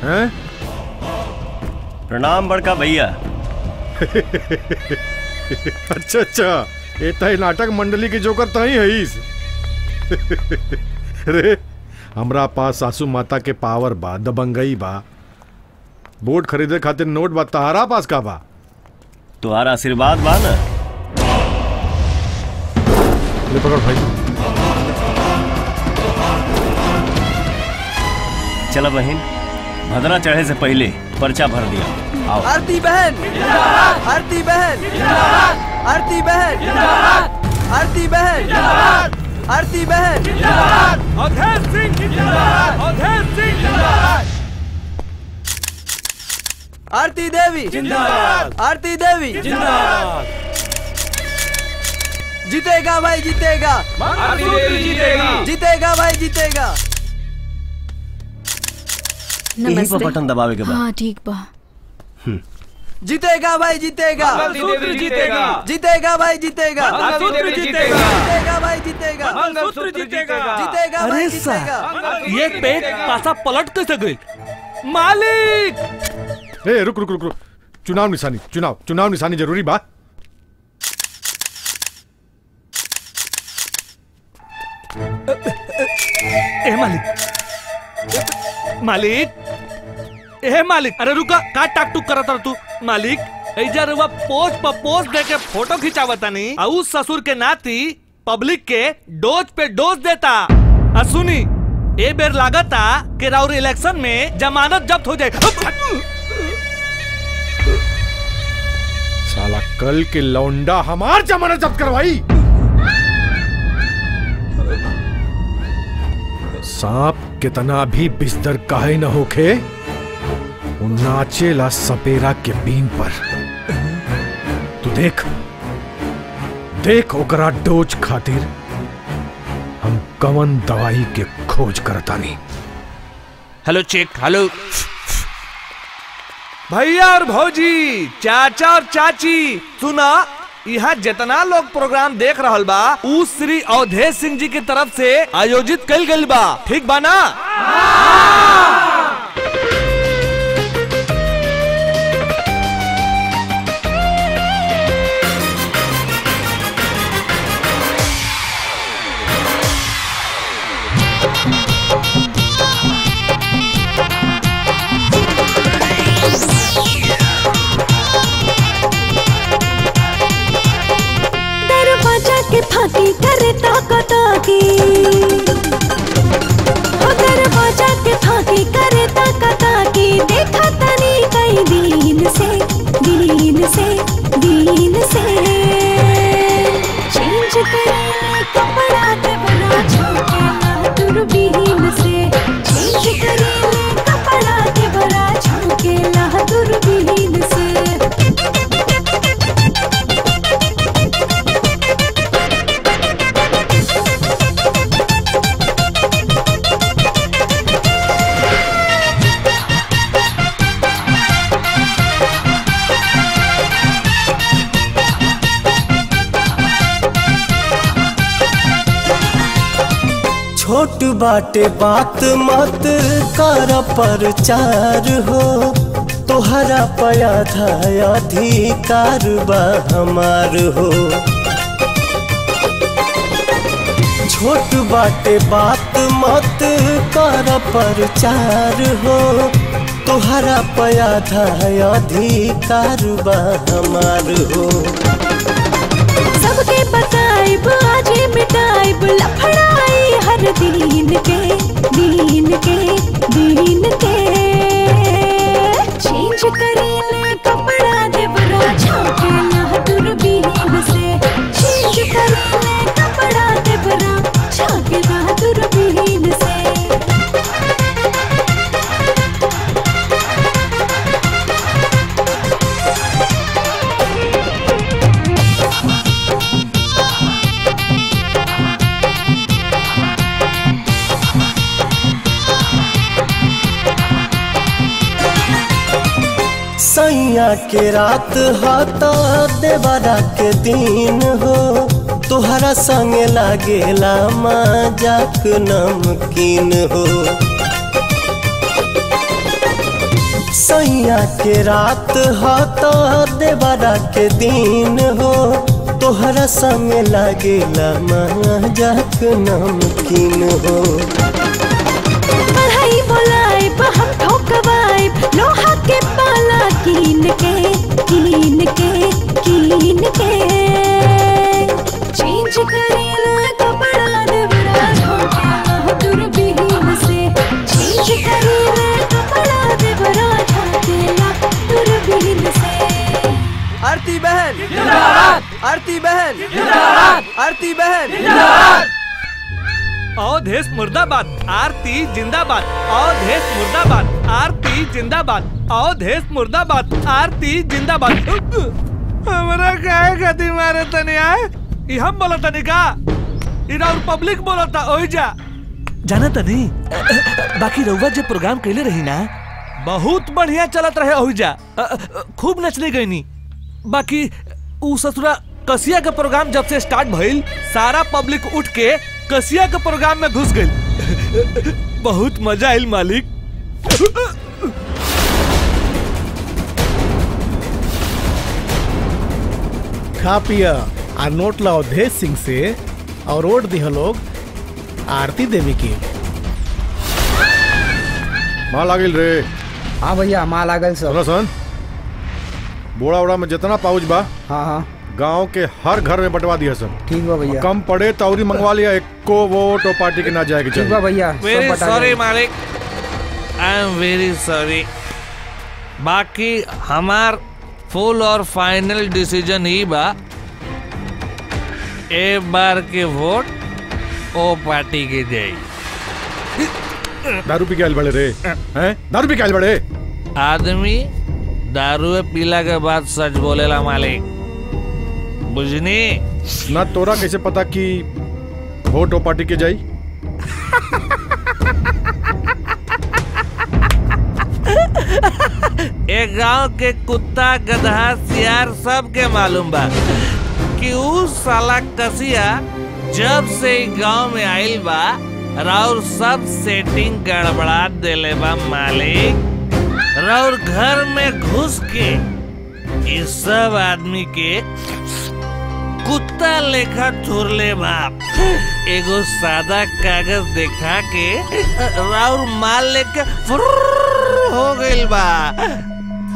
हैं? प्रणाम बड़का भैया। अच्छा अच्छा। ये तही नाटक मंडली के जोकर तही है इस। रे हमरा पास सासू माता के पावर बा दबंगई बा। बोट खरीदे खातिर नोट बा तहारा पास का बा? तुम्हारा आशीर्वाद बा ना ले पकड़ भाई। चला बहन भदरा चढ़े से पहले पर्चा भर दिया। आओ। आरती बहन आरती बहन आरती बहन आरती बहन आरती बहन। सिंह सिंह जिंदाबाद। आरती देवी। जिंदाबाद। आरती देवी। जिंदाबाद। जीतेगा भाई जीतेगा। आरती देवी जीतेगी। जीतेगा भाई जीतेगा। यही पर बटन दबावे के बाद। हाँ ठीक बा। जीतेगा भाई जीतेगा। मंगलसूत्र जीतेगा। जीतेगा। भाई जीतेगा। मंगलसूत्र जीतेगा। जीतेगा। भाई जीतेगा। मंगलसूत्र जीतेगा। जीतेगा। अरे भाई सा जीतेगा। ये पेट पासा पलट कैसे गई मालिक! ए रुक रुक रुक रुक। चुनाव निशानी, चुनाव चुनाव निशानी ज़रूरी बा। ए मालिक। मालिक। ए मालिक। अरे, रुका, का टाक टुक करत तू? मालिक, ऐजा रुआ पोज पर पोज दे के फ़ोटो खिंचावता नहीं और उस ससुर के नाती पब्लिक के डोज पे डोज देता। सुनी, ए बेर लागता कि राउर इलेक्शन में जमानत जब्त हो जाए। साला, कल के लौंडा हमार जमानत जब्त करवाई। सांप कितना भी बिस्तर काहे न होखे नाचेला सपेरा के बीन पर। तू देख देख ओकरा डोज खातिर हम कवन दवाई के खोज करतानी। Hello, check, hello. भैया और भौजी, चाचा और चाची, सुना यहाँ जितना लोग प्रोग्राम देख रहा बा श्री अवधेश सिंह जी की तरफ़ से आयोजित कल गल बा। ठीक बा ना? दरवाज़ा के करे ताका ताकी हो दरवाज़ा के फाकी करे ताका ताकी देखा तनी कई दीन से दीन से दीन से। चेंज करे कपड़ा दे बना छोटे, ना दूरबीन बाटे बात मत, कर प्रचार हो। तोहरा पया था अधिकार बा हमार हो। छोट बाटे बात मत, कर प्रचार हो। तोहरा पया था अधिकार बा हमार हो। सबके बताइब, आजे मिटाइब लफड़ाई हर दीन के दीन के दीन के। चेंज करेले के रात हता देवरा के दिन हो। तोहरा संग लागेला मज़ाक नमकीन हो। सैया के रात हता देवरा के दिन हो। तोहरा संग लागेला मज़ाक नमकीन हो। बोलाए हम ठोकवाए लोहा के पाला कीन के कीन के कीन के। चेंज करेला कपड़ा दे बड़ा छोटा दूरबीन से। चेंज करेला कपड़ा दे बड़ा छोटा दूरबीन से। आरती बहन। जिंदाबाद। आरती बहन। जिंदाबाद। आरती बहन। जिंदाबाद। अवधेश मुर्दाबाद। आरती जिंदाबाद। अवधेश मुर्दाबाद। आरती जिंदाबाद। अवधेश मुर्दाबाद आरती जिंदाबाद। हमरा काहे गति मारे तनी आए ई हम बोला तनी का? ई और पब्लिक बोलता ओही जा। जाना तनी। बाकी रउवा जे प्रोग्राम कैले रही ना? बहुत बढ़िया चलत रहे अ, अ, खूब नचने गई नी बाकी ऊ ससुरा कसिया के प्रोग्राम जब से स्टार्ट भइल सारा पब्लिक उठ के कसिया के प्रोग्राम में घुस गई बहुत मज़ा आइल मालिक। खा पिया आ नोट लाओ धेज सिंह से और वोट दिह लोग आरती देवी की। माल आ गइल रे। हाँ भैया माल आ गइल सब। सन बोड़ा ओड़ा में जितना पाउच बा हाँ हाँ। गाँव के हर घर में बंटवा दिया सब। ठीक बा भैया। कम पड़े तो और मंगवा लिया एको वोट और पार्टी के ना जाएगी ठीक बा भैया वेरी सॉरी मालिक। आई एम वेरी सॉरी बाकी हमार फुल और फाइनल डिसीज़न ही बा। एक बार के वोट ओ पार्टी के जाई दारू पी के बड़े रे। हैं? दारू पी के बड़े। आदमी दारू पीला के बाद सच बोलेला मालिक। बुझनी? ना तोरा कैसे पता कि वोट ओ पार्टी के जाई एक गाँव के कुत्ता, गधा, सियार सब के मालूम बा कि ऊ साला कसिया जब से गाँव में आइल बा, राउर सब सेटिंग गड़बड़ा देले बा मालिक। राउर घर में घुस के इस सब आदमी के कुत्ता लेखा थुरले बाप। एगो सादा कागज़ देखा के राउर माल लेके फुर्र हो गइल बा।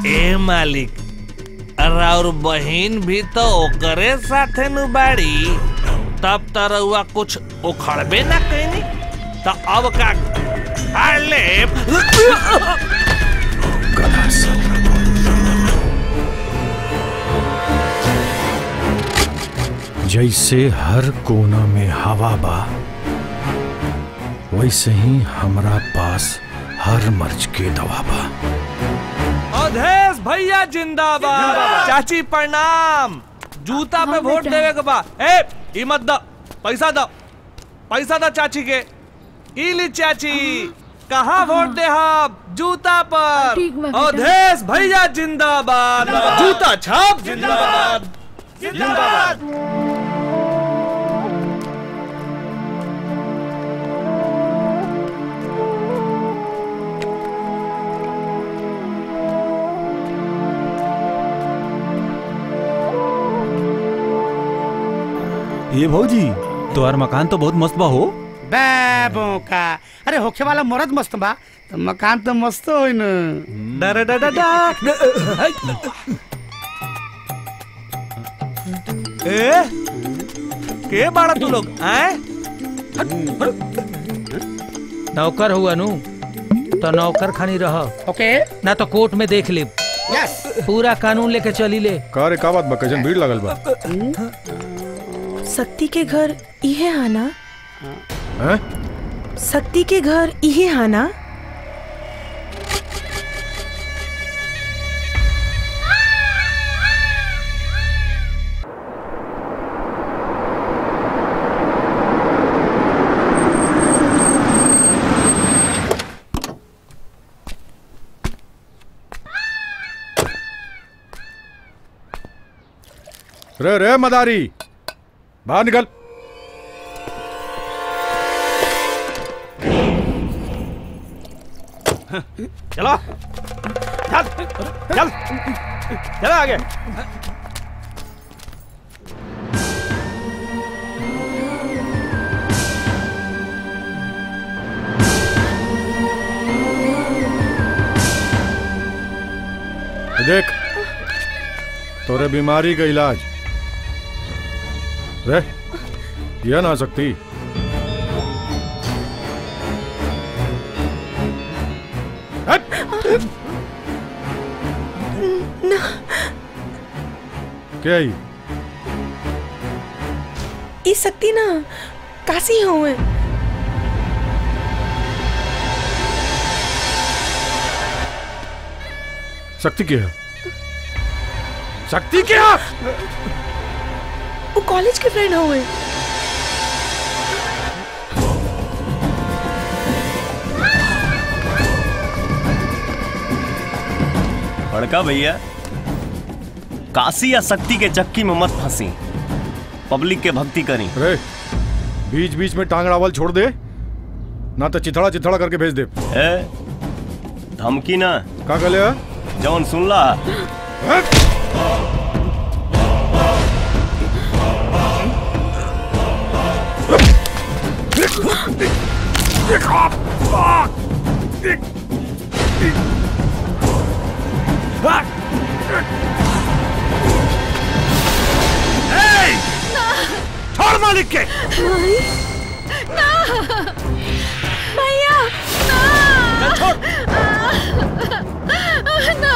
ए मालिक, राउर बहिन भी तो ओकरे साथे नु बाड़ी। तब त रउआ कुछ उखड़बे ना कैनी त अब का हार ले जैसे हर कोना में हवा बा वैसे ही हमरा पास हर मर्ज के दवा बा। अवधेश भैया जिंदाबाद। चाची प्रणाम। जूता पे वोट देवे के बा। ए ई मत दो। पैसा दो। पैसा दो चाची के। ई ली चाची। कहाँ वोट दे हम? जूता पर। अवधेश भैया जिंदाबाद। जूता छाप जिंदाबाद। जिंदाबाद। ये भौजी तोहर मकान तो बहुत मस्त बा हो। बेबो का। अरे होखे वाला मरद मस्त बा तो मकान तो मस्त होई न डर डर डर ए के बाड़ा तू लोग आए? नौकर हुआ नु तो नौकर खानी रह। ओके। ना तो कोर्ट में देख ले। यस। पूरा कानून लेके चली ले। का रे का बात बा कैसन भीड़ लगल बा। शक्ति के घर इहे आना हैं? शक्ति के घर इहे आना रे रे मदारी। बाहर निकल। चलो। चल। चल। चलो आगे। देख तोरे बीमारी का इलाज। रे यह ना सकती। क्या ही ई शक्ति ना काशी हुए शक्ति क्या है। शक्ति क्या वो कॉलेज के फ्रेंड हुए। बड़का भैया। काशी या शक्ति के चक्की में मत फंसी। पब्लिक के भक्ति करी। रे बीच बीच में टांग अड़ावल छोड़ दे। ना तो चिथड़ा चिथड़ा करके भेज दे। ए धमकी ना। का कहले जौन सुनला छोड़ मालिक के भैया ना छोड़ ना ना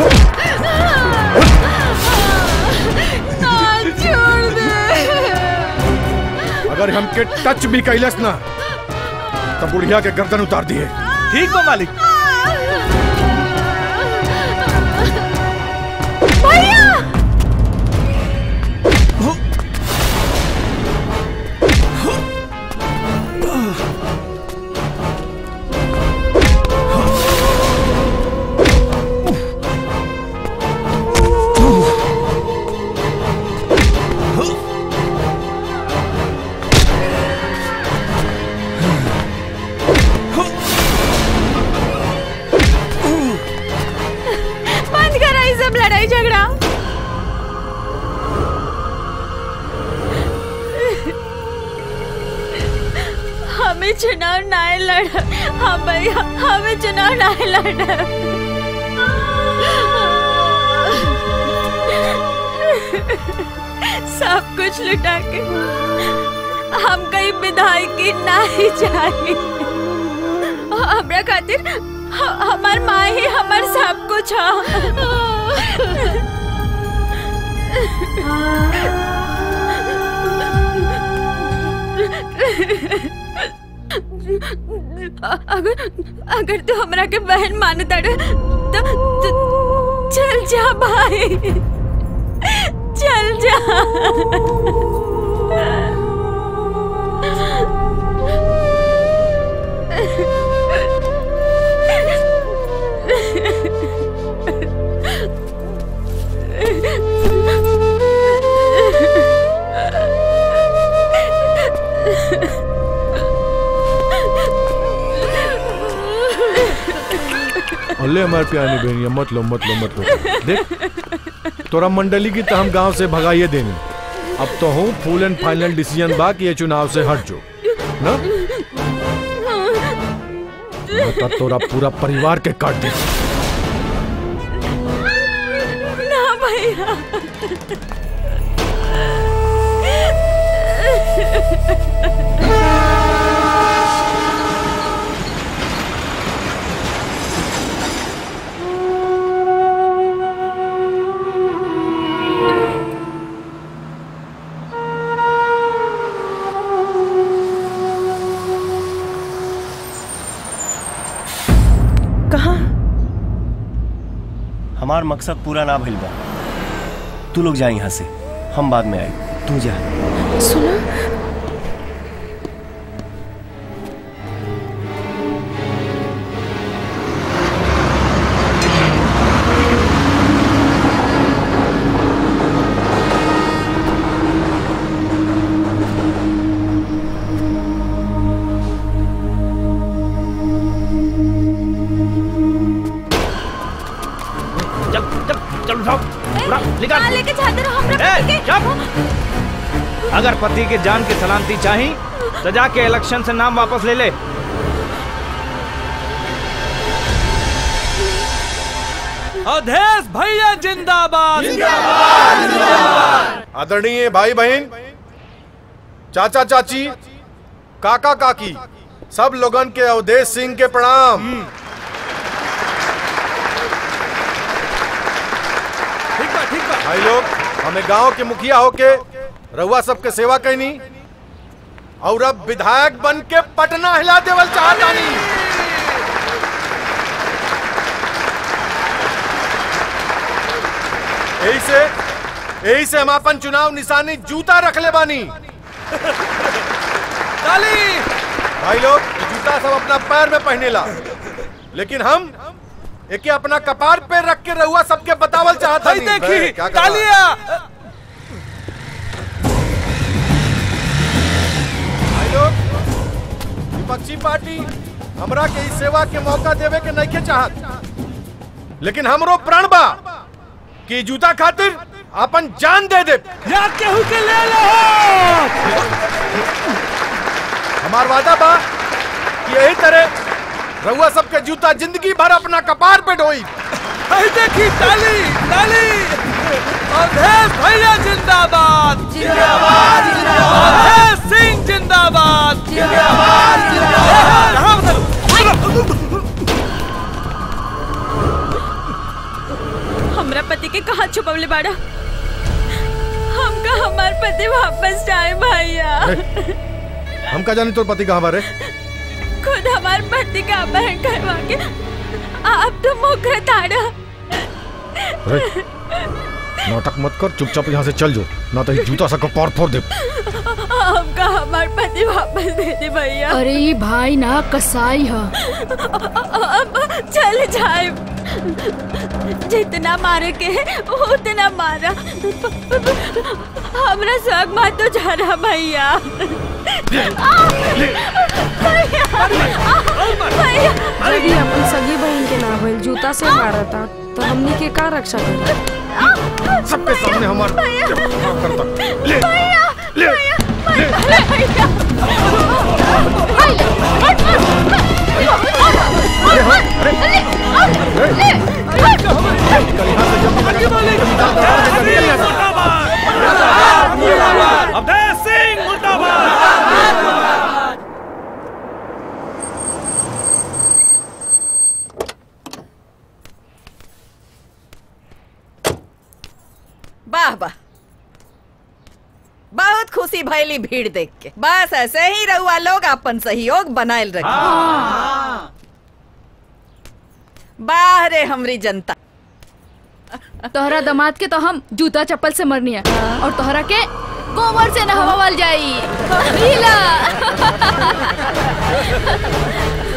अगर हमके टच भी कैलस ना तो बुढ़िया के गर्दन उतार दिए। ठीक हो मालिक। हमें चुनाव ना लड़ सब कुछ लुटा के हम कहीं विधायकी ना ही चाहिए हमरा खातिर ह- हमार माँ ही हमार सब कुछ अगर अगर तू हमरा के बहन मानत तड़े तो, तो चल जा भाई। चल जा। अल्ले हमारे प्यारी बहनिया, मत लो मत लो मत लो। देख, तोरा मंडली की तो हम गाँव से भगाइए देने। अब तो हूँ फुल एंड फाइनल डिसीज़न बा कि ये चुनाव से हट जो। ना? तो तोरा पूरा परिवार के काट दे ना भैया। मकसद पूरा ना भइल बा। तू लोग जा यहाँ से। हम बाद में आए तू जा। सुनो। पति के जान की सलामती चाही। तो जाके इलेक्शन से नाम वापस ले ले। भैया जिंदाबाद। आदरणीय भाई बहन चाचा चाची काका काकी सब लोगन के अवधेश सिंह के प्रणाम। ठीक बा ठीक बा। भाई लोग हमें गाँव के मुखिया होके रउआ सबके सेवा कैनी और अब विधायक बन के पटना हिला देवल चाहता नहीं यही से यही से हम अपन चुनाव निशानी जूता रख ले बानी। ताली भाई लोग जूता सब अपना पैर में पहने ला लेकिन हम एक अपना कपार पे रख के रहुआ सबके बतावल चाहता देखी कालिया विपक्षी पार्टी हमरा के इस सेवा के मौका देवे के नहीं के चाहत। लेकिन हमरो प्रण बा कि जूता खातिर अपन जान दे दे या केहू के ले लो हमार वादा बा कि यही तरह रहुआ सबके जूता ज़िंदगी भर अपना कपार पे ढोई। देखी ताली ताली अवधेश भैया जिंदाबाद। जिंदाबाद, जिंदाबाद। अवधेश सिंह जिंदाबाद। जिंदाबाद, हमरा पति के कहाँ छुपवले बाड़ा? हमका हमार पति वापस जाए भैया। हम का जाने तोर पति कहाँ बारे? खुद हमार पति का अपहरण करवा के आप तो मुकर ताड़ा। नाटक मत कर चुपचाप यहाँ से चल जो ना तो जूता सा कपार फोड़ दे। हमका हमार पति वापस दे दे भैया। अरे ये भाई ना कसाई है। अब चल जाए। जितना मारे के उतना मारा। हमरा सग मार तो जा रहा भैया। यदि अपन सगी बहन के ना भइल जूता से मारा था तो हमनी के का रक्षा कर सबके सामने हमारा करता ले ले सिंह मुर्दाबाद वाह वाह बहुत खुशी भैली भीड़ देख के बस ऐसे ही रहुआ लोग अपन सहयोग बनायल रखे। वाह रे हमरी जनता। तोहरा दमाद के तो हम जूता चप्पल से मरनी है। और तोहरा के गोबर से नहवावल जाई।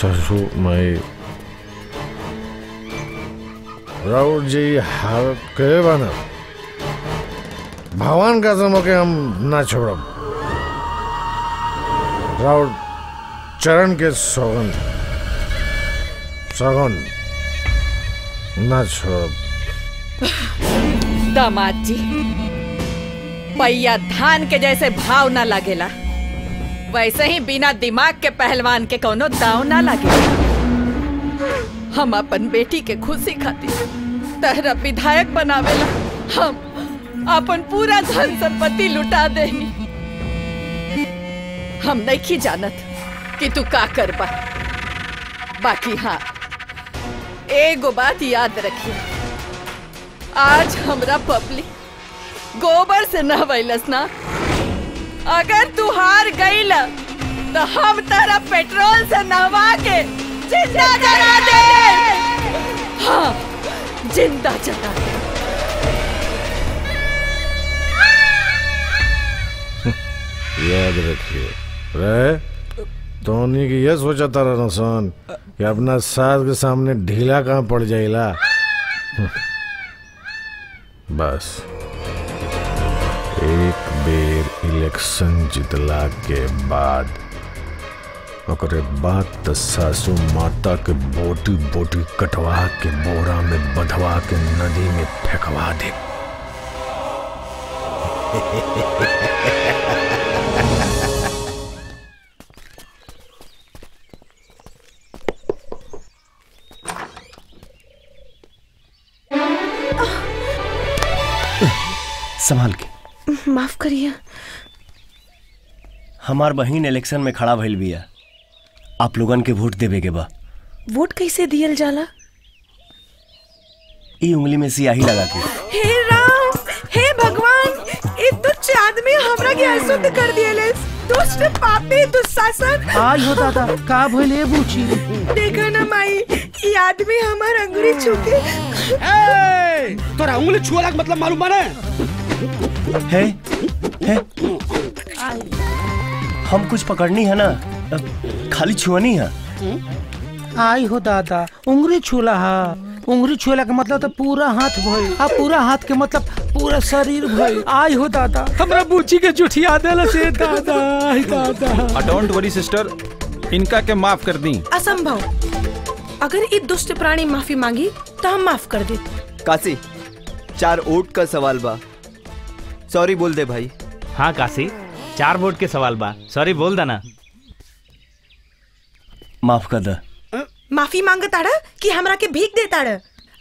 सासू माई राउत जी हालत के बना भगवान का समो के हम ना छोड़ब राउत चरण के सौगंध सौगंध ना छोड़ब दामाद जी पैया धान के जैसे भाव ना लगेला वैसे ही बिना दिमाग के पहलवान के कोनो दाव ना लगे। हम अपन बेटी के खुशी खातिर तहरा विधायक बनावेला। हम अपन पूरा धन संपत्ति लुटा देनी। हम नहीं जानत कि तू का करबा। बाकी हाँ एगो बात याद रखी आज हमरा पब्लिक गोबर से नहवैलस ना। अगर तू हार गईल तो हम तेरा पेट्रोल से नहवा के ज़िंदा जला दे हाँ ज़िंदा जला दे याद रखिए रे टोनी की ये सोचा तारा नुकसान कि अपना सास के सामने ढीला कहाँ पड़ जाएगा बस। एक इलेक्शन जितला के बाद। ओकरे बाद त सासू माता के बोटी बोटी कटवा के बोरा में बधवा के नदी में फेंकवा दे। संभाल के। माफ़ करिए। हमार बहिन इलेक्शन में खड़ा भइल बिया। आप लोगन के वोट देवे के बा। वोट कैसे दियल जाला? ई उंगली में सियाही लगा के। हे राम हे भगवान ये तुच्छ आदमी हमरा के अशुद्ध कर दियले दुष्ट पापी दुशासन। आज हो दादा का भइले बूची? देखा ना माई ये आदमी हमार अंगुरी छू के ए, तोरा उंगली के मतलब मालूम बाने है है। हम कुछ पकड़नी है ना? खाली छुअनी है? आई हो दादा उंगली छूला हा। उंगली छूला के मतलब तो पूरा हाथ भइल आ पूरा हाथ के मतलब पूरा शरीर भइल आई हो दादा हमरा बूची के जुठिया देला से दादा आई दादा। डोंट वरी सिस्टर इनका के माफ़ कर दी। असंभव। अगर ये दुष्ट प्राणी माफ़ी मांगी तो हम माफ़ कर दे काशी चार ओट का सवाल बा। सॉरी बोल दे भाई। हाँ काशी। चार वोट के सवाल बा। सॉरी बोल देना। माफ़ कर दे। माफ़ी मांगताड़ कि हमरा के भीख देताड़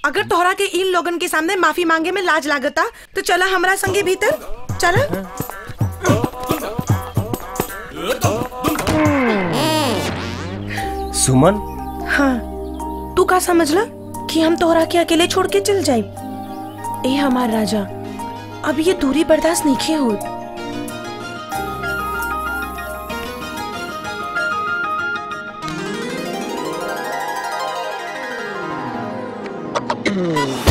अगर तोहरा के इन लोगन के सामने माफ़ी मांगे में लाज लागता तो चला हमरा संगे भीतर। चला। सुमन? हाँ। तू का समझ समझला कि हम तोहरा के अकेले छोड़ के चल जाए ए हमार राजा अब ये दूरी बर्दाश्त नहीं हो करेला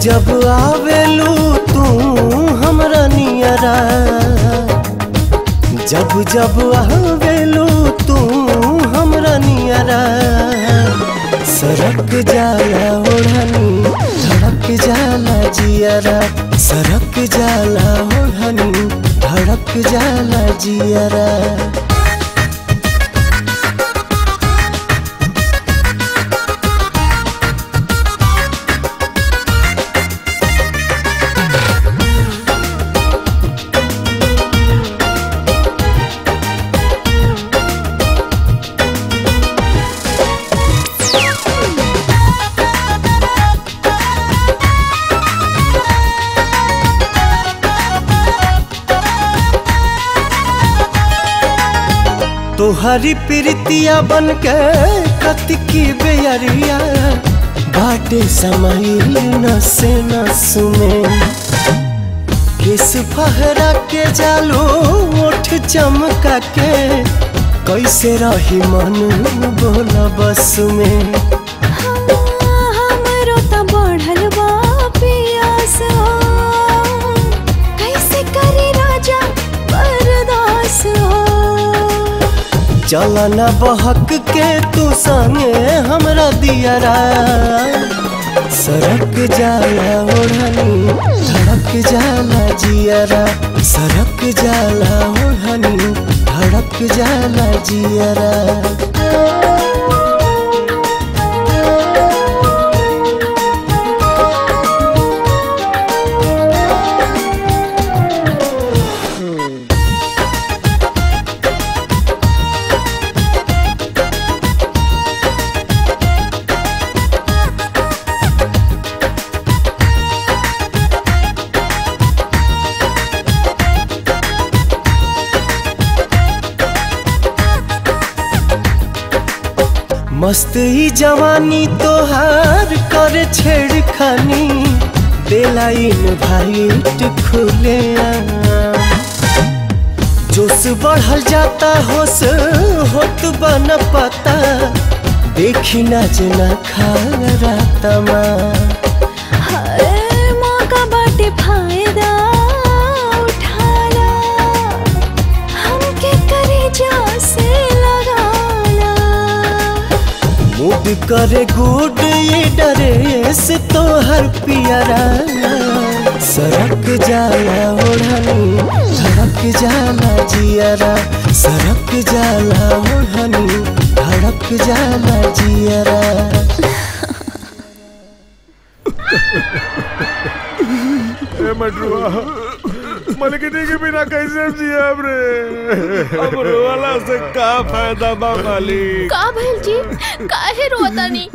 जब आवेलू तू हमरा नियरा। जब जब आवेलू तू हमरा नियरा। सरक जाला ओढ़नी, धड़क जाला जियरा। सरक जाला ओढ़नी, धड़क जाला जियरा। तोहरी प्रीतिया बन के कतिकी बेयरिया। बाटे समय न से न सुने। किस फहरा के जालो ओठ चमका के, कैसे रही मन बोला बस में। चलना बहक के तू संगे हमरा दियरा। सरक जाला ओढ़नी, धड़क जाला जियारा। सरक जाला ओढ़नी, धड़क जाला जियरा। मस्त ही जवानी तोहार करे छेड़खानी, बेलाइन भाईट खुले जोश बढ़ल जाता, होश होत बन पता, देखी ना जना खा रातमा हर मौका बाटे फ़ायदा। करे गुड ये डरेस तोहर पियरा। सरक जाला ओढ़नी धड़क जाला जियरा। सरक जाला ओढ़नी धड़क जाला जियरा। मटरुआ। मलकिनी के बिना कैसे जिया रे अब रोवाला से का फ़ायदा बा मालिक? का भइल जी? काहे रोतानी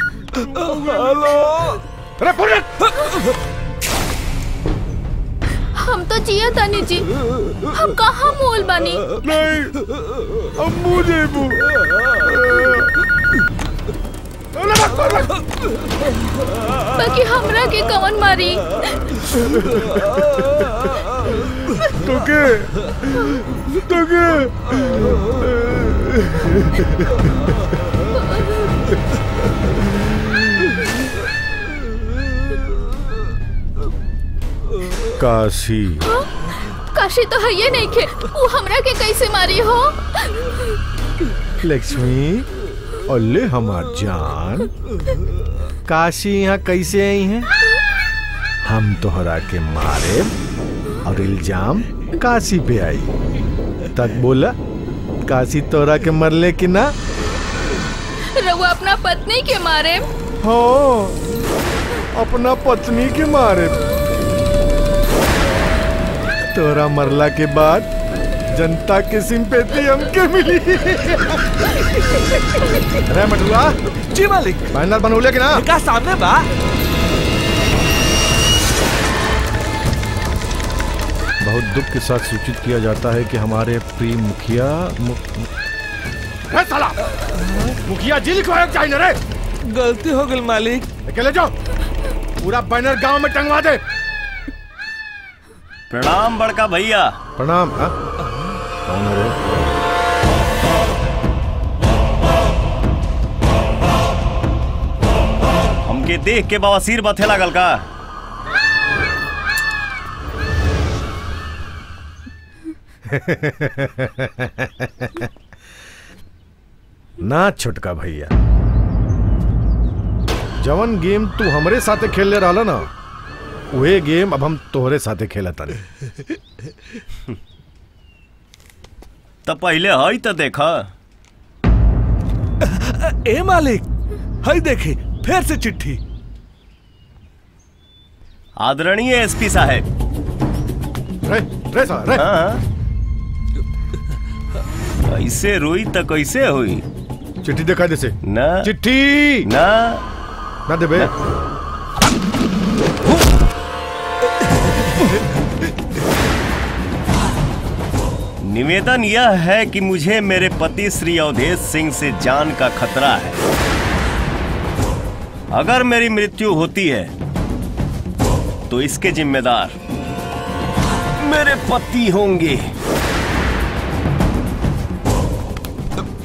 हेलो? अरे फ़ोन हम तो जिया तानी जी। हम कहाँ मोल बानी? नहीं अब मुझे बाकी हमरा के कवन मारी? तुके तुके। काशी। हाँ? काशी तो है ये नहीं खे वो हमरा के कैसे मारी हो? लक्ष्मी अल्ले हमार जान। काशी यहाँ कैसे आई हैं? हम तोहरा के मारे और इल्ज़ाम काशी पे आई। तक बोला काशी तोहरा के मरले कि ना? रघु अपना पत्नी के मारे। हो अपना पत्नी के मारे। तोरा मरला के बाद जनता की सिंपैथी हमके मिली। अरे मटुआ जी मालिक। बैनर बनौले कि ना? का सामने बा? बहुत दुख के साथ सूचित किया जाता है कि हमारे प्रिय मुखिया मु... साला मुखिया जी लिखवाया चाहिए रे गलती हो गई मालिक। अकेले जाओ। पूरा बैनर गाँव में टंगवा दे। प्रणाम बड़का भैया। प्रणाम हाँ? कौन है रे हमके देख के बवासीर बथे लागल का ना छोटका भैया। जवन गेम तू हमरे साथे खेलले रहला ना वही गेम अब हम तोहरे साथे खेला तारे तो पहले हई तो देखा। ए मालिक हई देखी फिर से चिट्ठी। आदरणीय एसपी साहब। रे रे सा रे। हाँ। कैसे रोई तो कैसे हुई? चिट्ठी दिखा दे से। ना। चिट्ठी। ना। ना दे बे। निवेदन यह है कि मुझे मेरे पति श्री अवधेश सिंह से जान का खतरा है। अगर मेरी मृत्यु होती है तो इसके जिम्मेदार मेरे पति होंगे।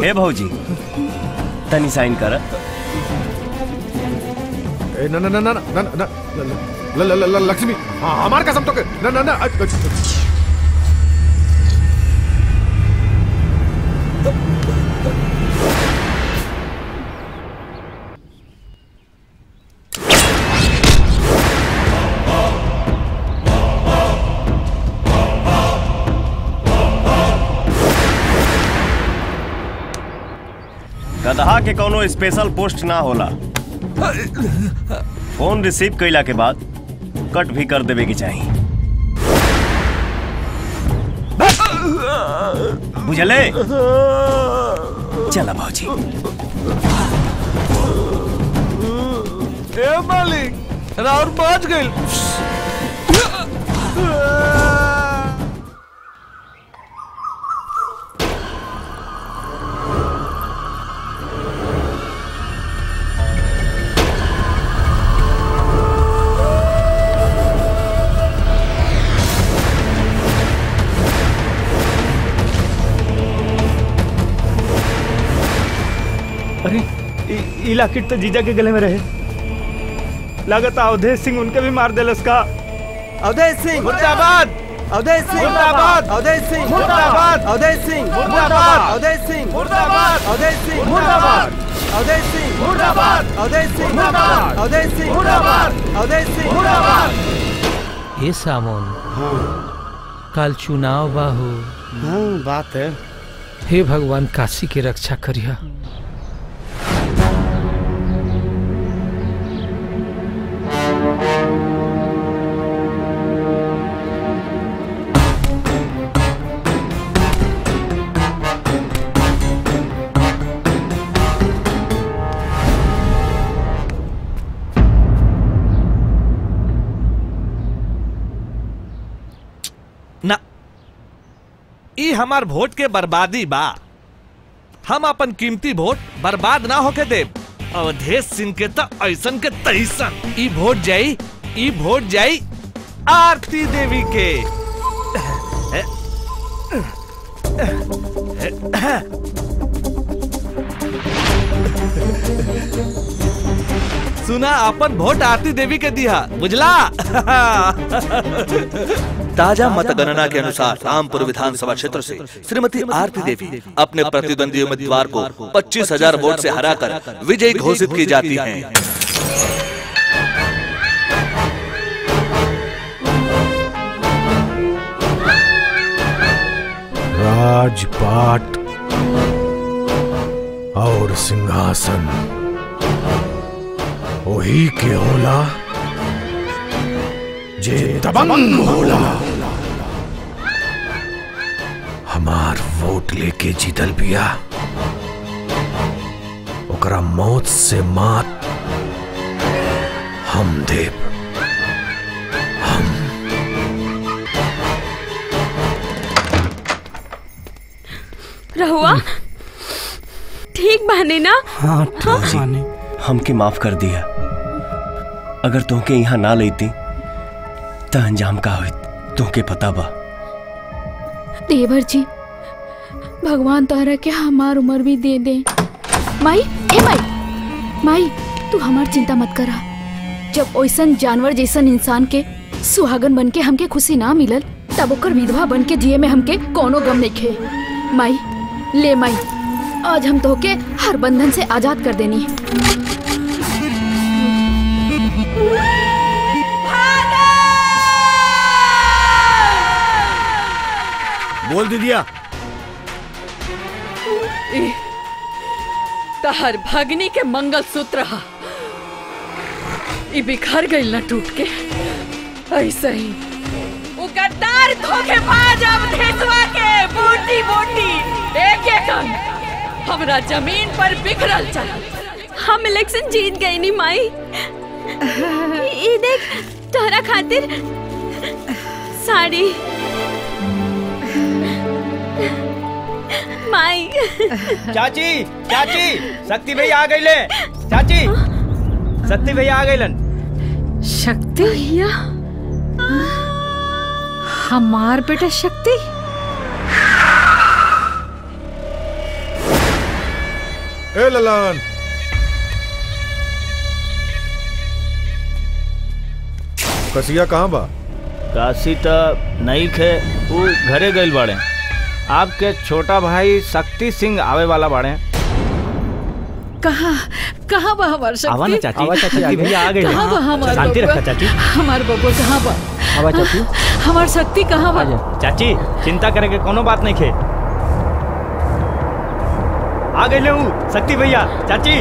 हे भौजी, तनी साइन कर। ना ना ना ना ना ना ना के, ना ना ना के कोनो स्पेशल पोस्ट ना होला। फ़ोन रिसीव कैला के बाद कट भी कर देवे की चाहिए बुझले? चला भौजी ए, मालिक राउर पहुँच गई इ लाकिट तो जीजा के गले में रहे लागत अवधेश सिंह उनके भी मार देलस का अवधेश सिंह मुर्दाबाद अवधेश सिंह मुर्दाबाद अवधेश सिंह मुर्दाबाद अवधेश सिंह मुर्दाबाद अवधेश सिंह मुर्दाबाद अवधेश सिंह मुर्दाबाद अवधेश सिंह मुर्दाबाद अवधेश सिंह मुर्दाबाद अवधेश सिंह मुर्दाबाद अवधेश सिंह मुर्दाबाद हे सामोन कल चुनाव बा हो हाँ बात है हे भगवान काशी की रक्षा करिया ई हमार वोट के बर्बादी बा। हम अपन कीमती वोट बर्बाद ना होके देब। अवधेश सिंह के त ऐसन के तैसन ई वोट जाई, ई वोट जाई आरती देवी के। सुना अपन वोट आरती देवी के दिया बुझला ताज़ा मतगणना के अनुसार रामपुर विधानसभा क्षेत्र से श्रीमती आरती देवी अपने प्रतिद्वंदी उम्मीदवार को पच्चीस हज़ार वोट से हराकर विजयी घोषित की जाती हैं। राजपाट और सिंहासन वही के होला? जे दबंग होला। हमार वोट लेके जीतल बिया। ओकरा मौत से मात हम देव रहुआ? ठीक बाने ना? हाँ हमके माफ़ कर दिया। अगर तोहके यहाँ ना लेती, त अंजाम का होइत तोहके पता बा। देवर जी, भगवान तोहरा के हमार उम्र भी दे दे। माई, ए माई माई, तू हमार चिंता मत करा। जब ओइसन जानवर जैसन इंसान के सुहागन बन के हमके खुशी ना मिलल, तब ओकर विधवा बन के जिए में हमके कोनो गम नहीं खे। माई, ले माई, आज हम तोहके हर बंधन से आज़ाद कर देनी। बोल दीदिया तहर भगनी के मंगल सूत्र बिखर गई ना टूट के। ऐसे ही। वो गद्दार धोखेबाज अवधेशवा के। बूटी बूटी एक एक अंग। हमरा ज़मीन पर बिखरल चल। हम इलेक्शन जीत गए नी माई। ये देख तोहरा खातिर साड़ी माई। चाची चाची शक्ति भैया आ गईले चाची शक्ति भैया आ गईलन शक्ति भैया? हमार बेटा शक्ति? ए ललन। कसिया कहाँ बा? काशी त नहीं खे वो घरे गइल बाड़े। आपके छोटा भाई शक्ति सिंह आवे वाला बाड़े कहाँ कहाँ बा हमार शक्ति आवा ना चाची। आवा चाची, भैया आ गए हैं। कहाँ बा हमार शांति रखा चाची। हमार बबुआ कहाँ बा आवा चाची। हमार शक्ति कहाँ बा चाची चिंता करे के कोनो बात नहीं खे आ गए शक्ति भैया चाची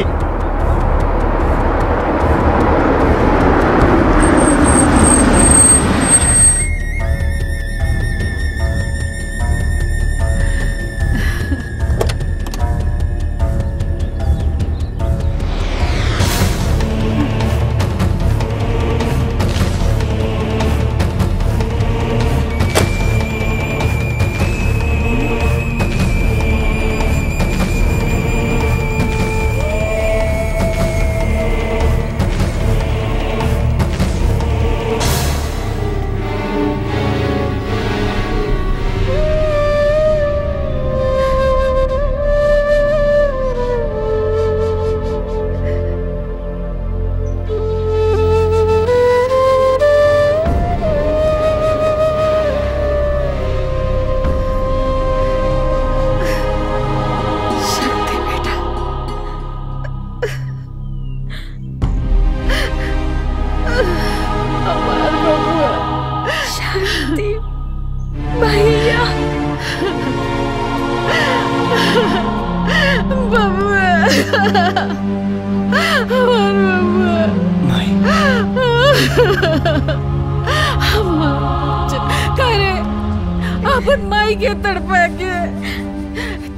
अपन माई के तड़पा के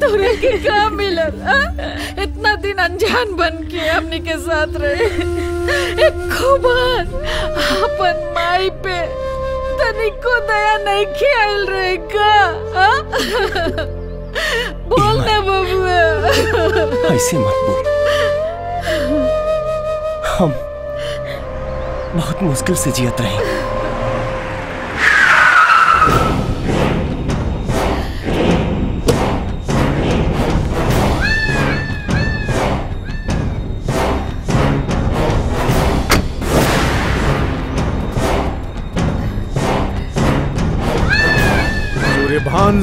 तोरे के का मिलल? इतना दिन अनजान बन के हमने के साथ रहे एक खुबान अपन माई पे तनिको दया नहीं ख्याल रहे का? बोल ना बबुआ ऐसे मत बोल हम बहुत मुश्किल से जियत रहे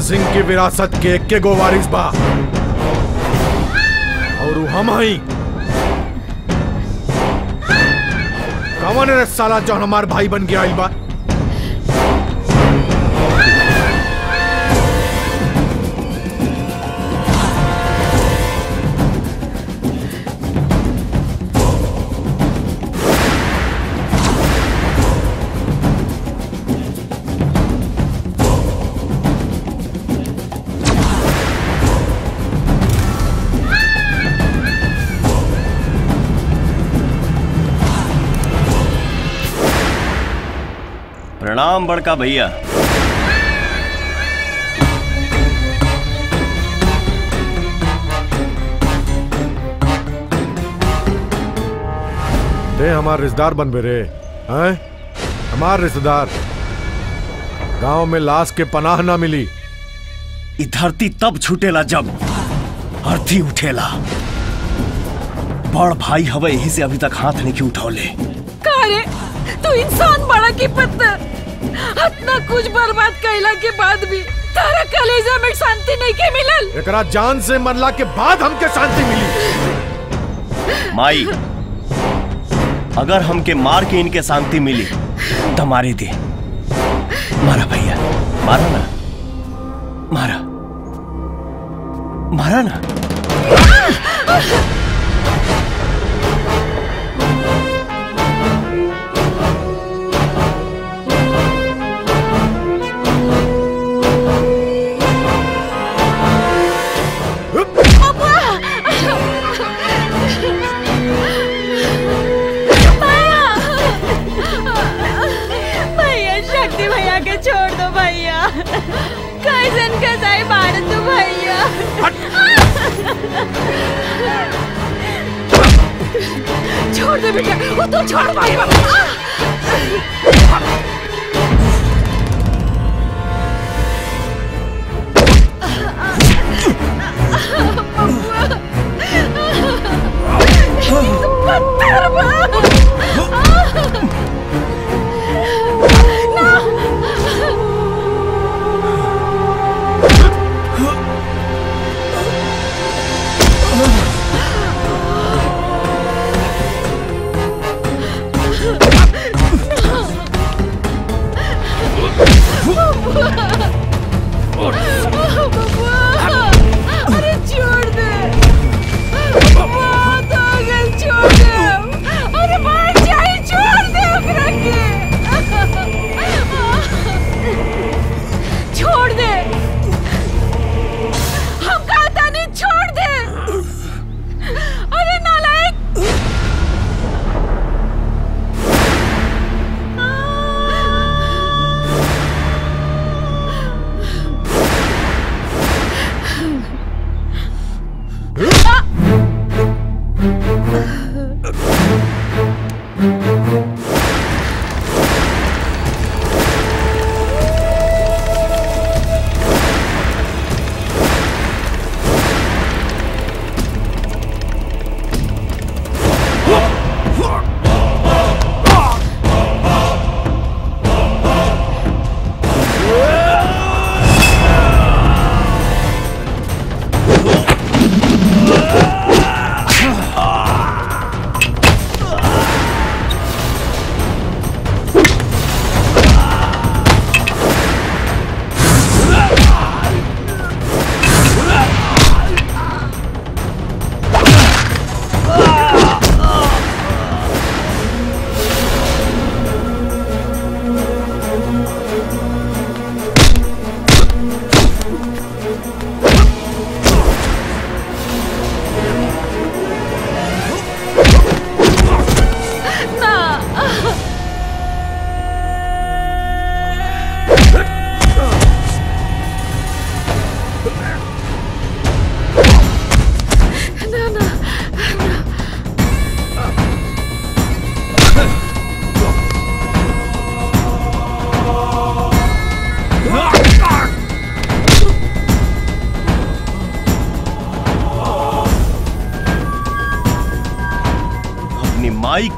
सिंह की विरासत के एक के गो वारिस बा। और हम हई कवन रे साला जो हमार भाई बन गया आइल बा? प्रणाम बड़का भैया। दे हमार रिश्तेदार बन बेरे हैं? हमार रिश्तेदार। गाँव में लाश के पनाह ना मिली। ई धरती तब छूटेला जब अर्थी उठेला। बड़ भाई हवे यही से अभी तक हाथ नहीं उठौले। कारे तू इंसान बड़ा की पत्थर इतना कुछ बर्बाद कैला के बाद भी तारा कलेजा में शांति नहीं के मिलल। एकरा जान से मरला के बाद हमके शांति मिली। माई अगर हमके मार के इनके शांति मिली तो मारे दे। मारा भैया मारा ना। मारा। मारा ना।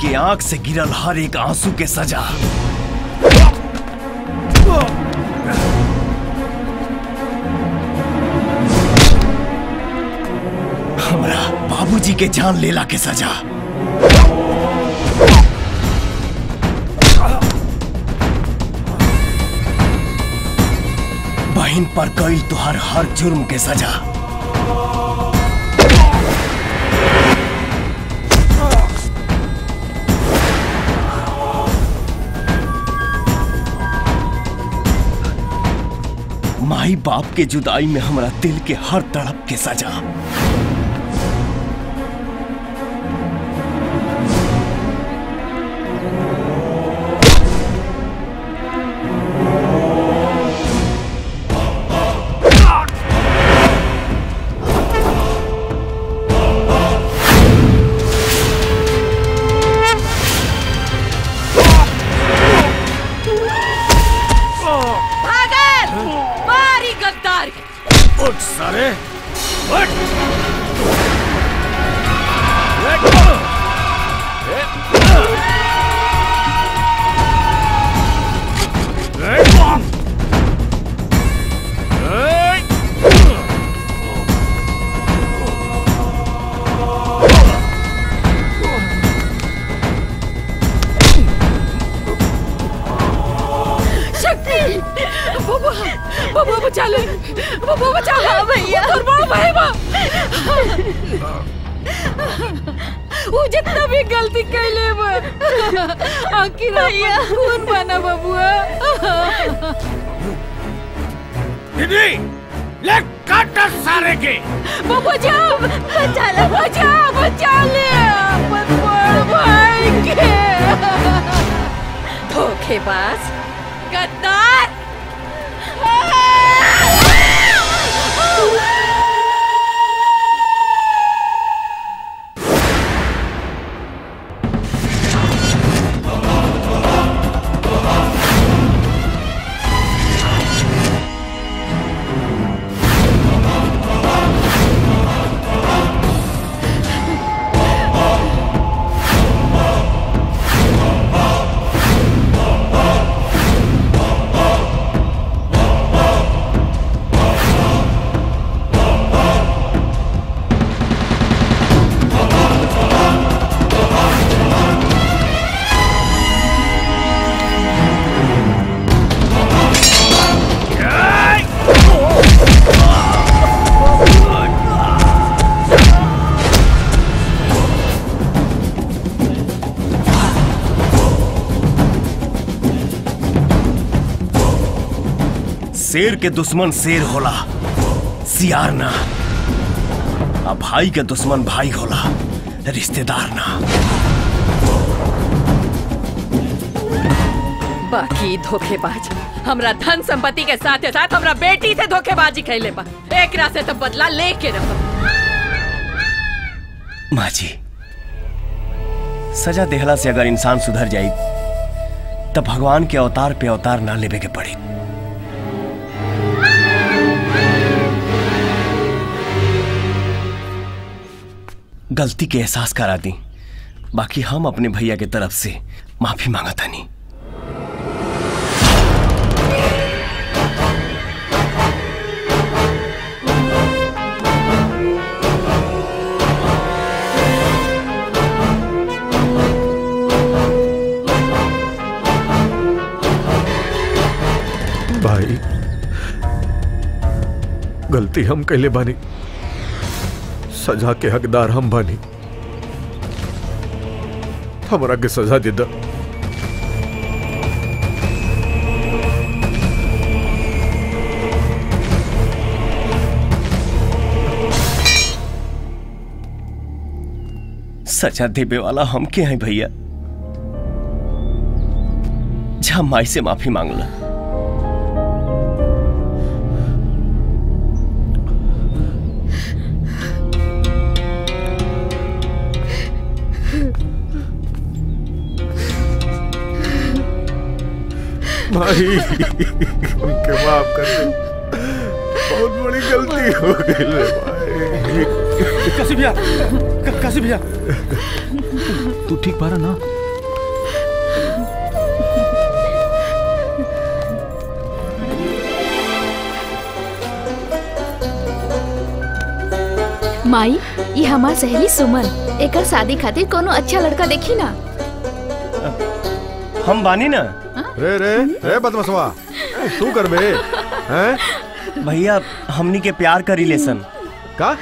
के आँख से गिरल हर एक आँसू के सजा। हमरा बाबूजी के जान लेला के सजा। बहन पर कई तुहार हर जुर्म के सजा। माई बाप के जुदाई में हमारा दिल के हर तड़प के सजा। शेर के दुश्मन शेर होला। सियार ना। आ भाई के दुश्मन भाई होला। रिश्तेदार ना। बाकी धोखेबाज। हमरा धन संपत्ति के साथ साथ हमरा बेटी से धोखेबाजी कैले बा एकरा से तो बदला लेके रहो माँ जी सजा देहला से अगर इंसान सुधर जाई तब भगवान के अवतार पे अवतार ना लेवे के पड़ी। गलती के एहसास करा दी। बाकी हम अपने भैया के तरफ़ से माफ़ी मांगा था नहीं भाई, गलती हम कैले बानी। सजा के हकदार हम बानी। हमारा के सजा दे सजा देवे वाला हम के हैं, भैया? जा माई से माफ़ी मांग भाई। उनके माफ़ कर दे। बहुत बड़ी गलती हो गई रे भाई। काशी भैया काशी भैया। तू ठीक बारा ना? माई ये हमार सहेली सुमन। एक शादी खातिर कोनो अच्छा लड़का देखी ना? हम बानी ना? रे रे रे बदमसवा तू कर बे हैं? भैया हमनी के प्यार का रिलेशन का?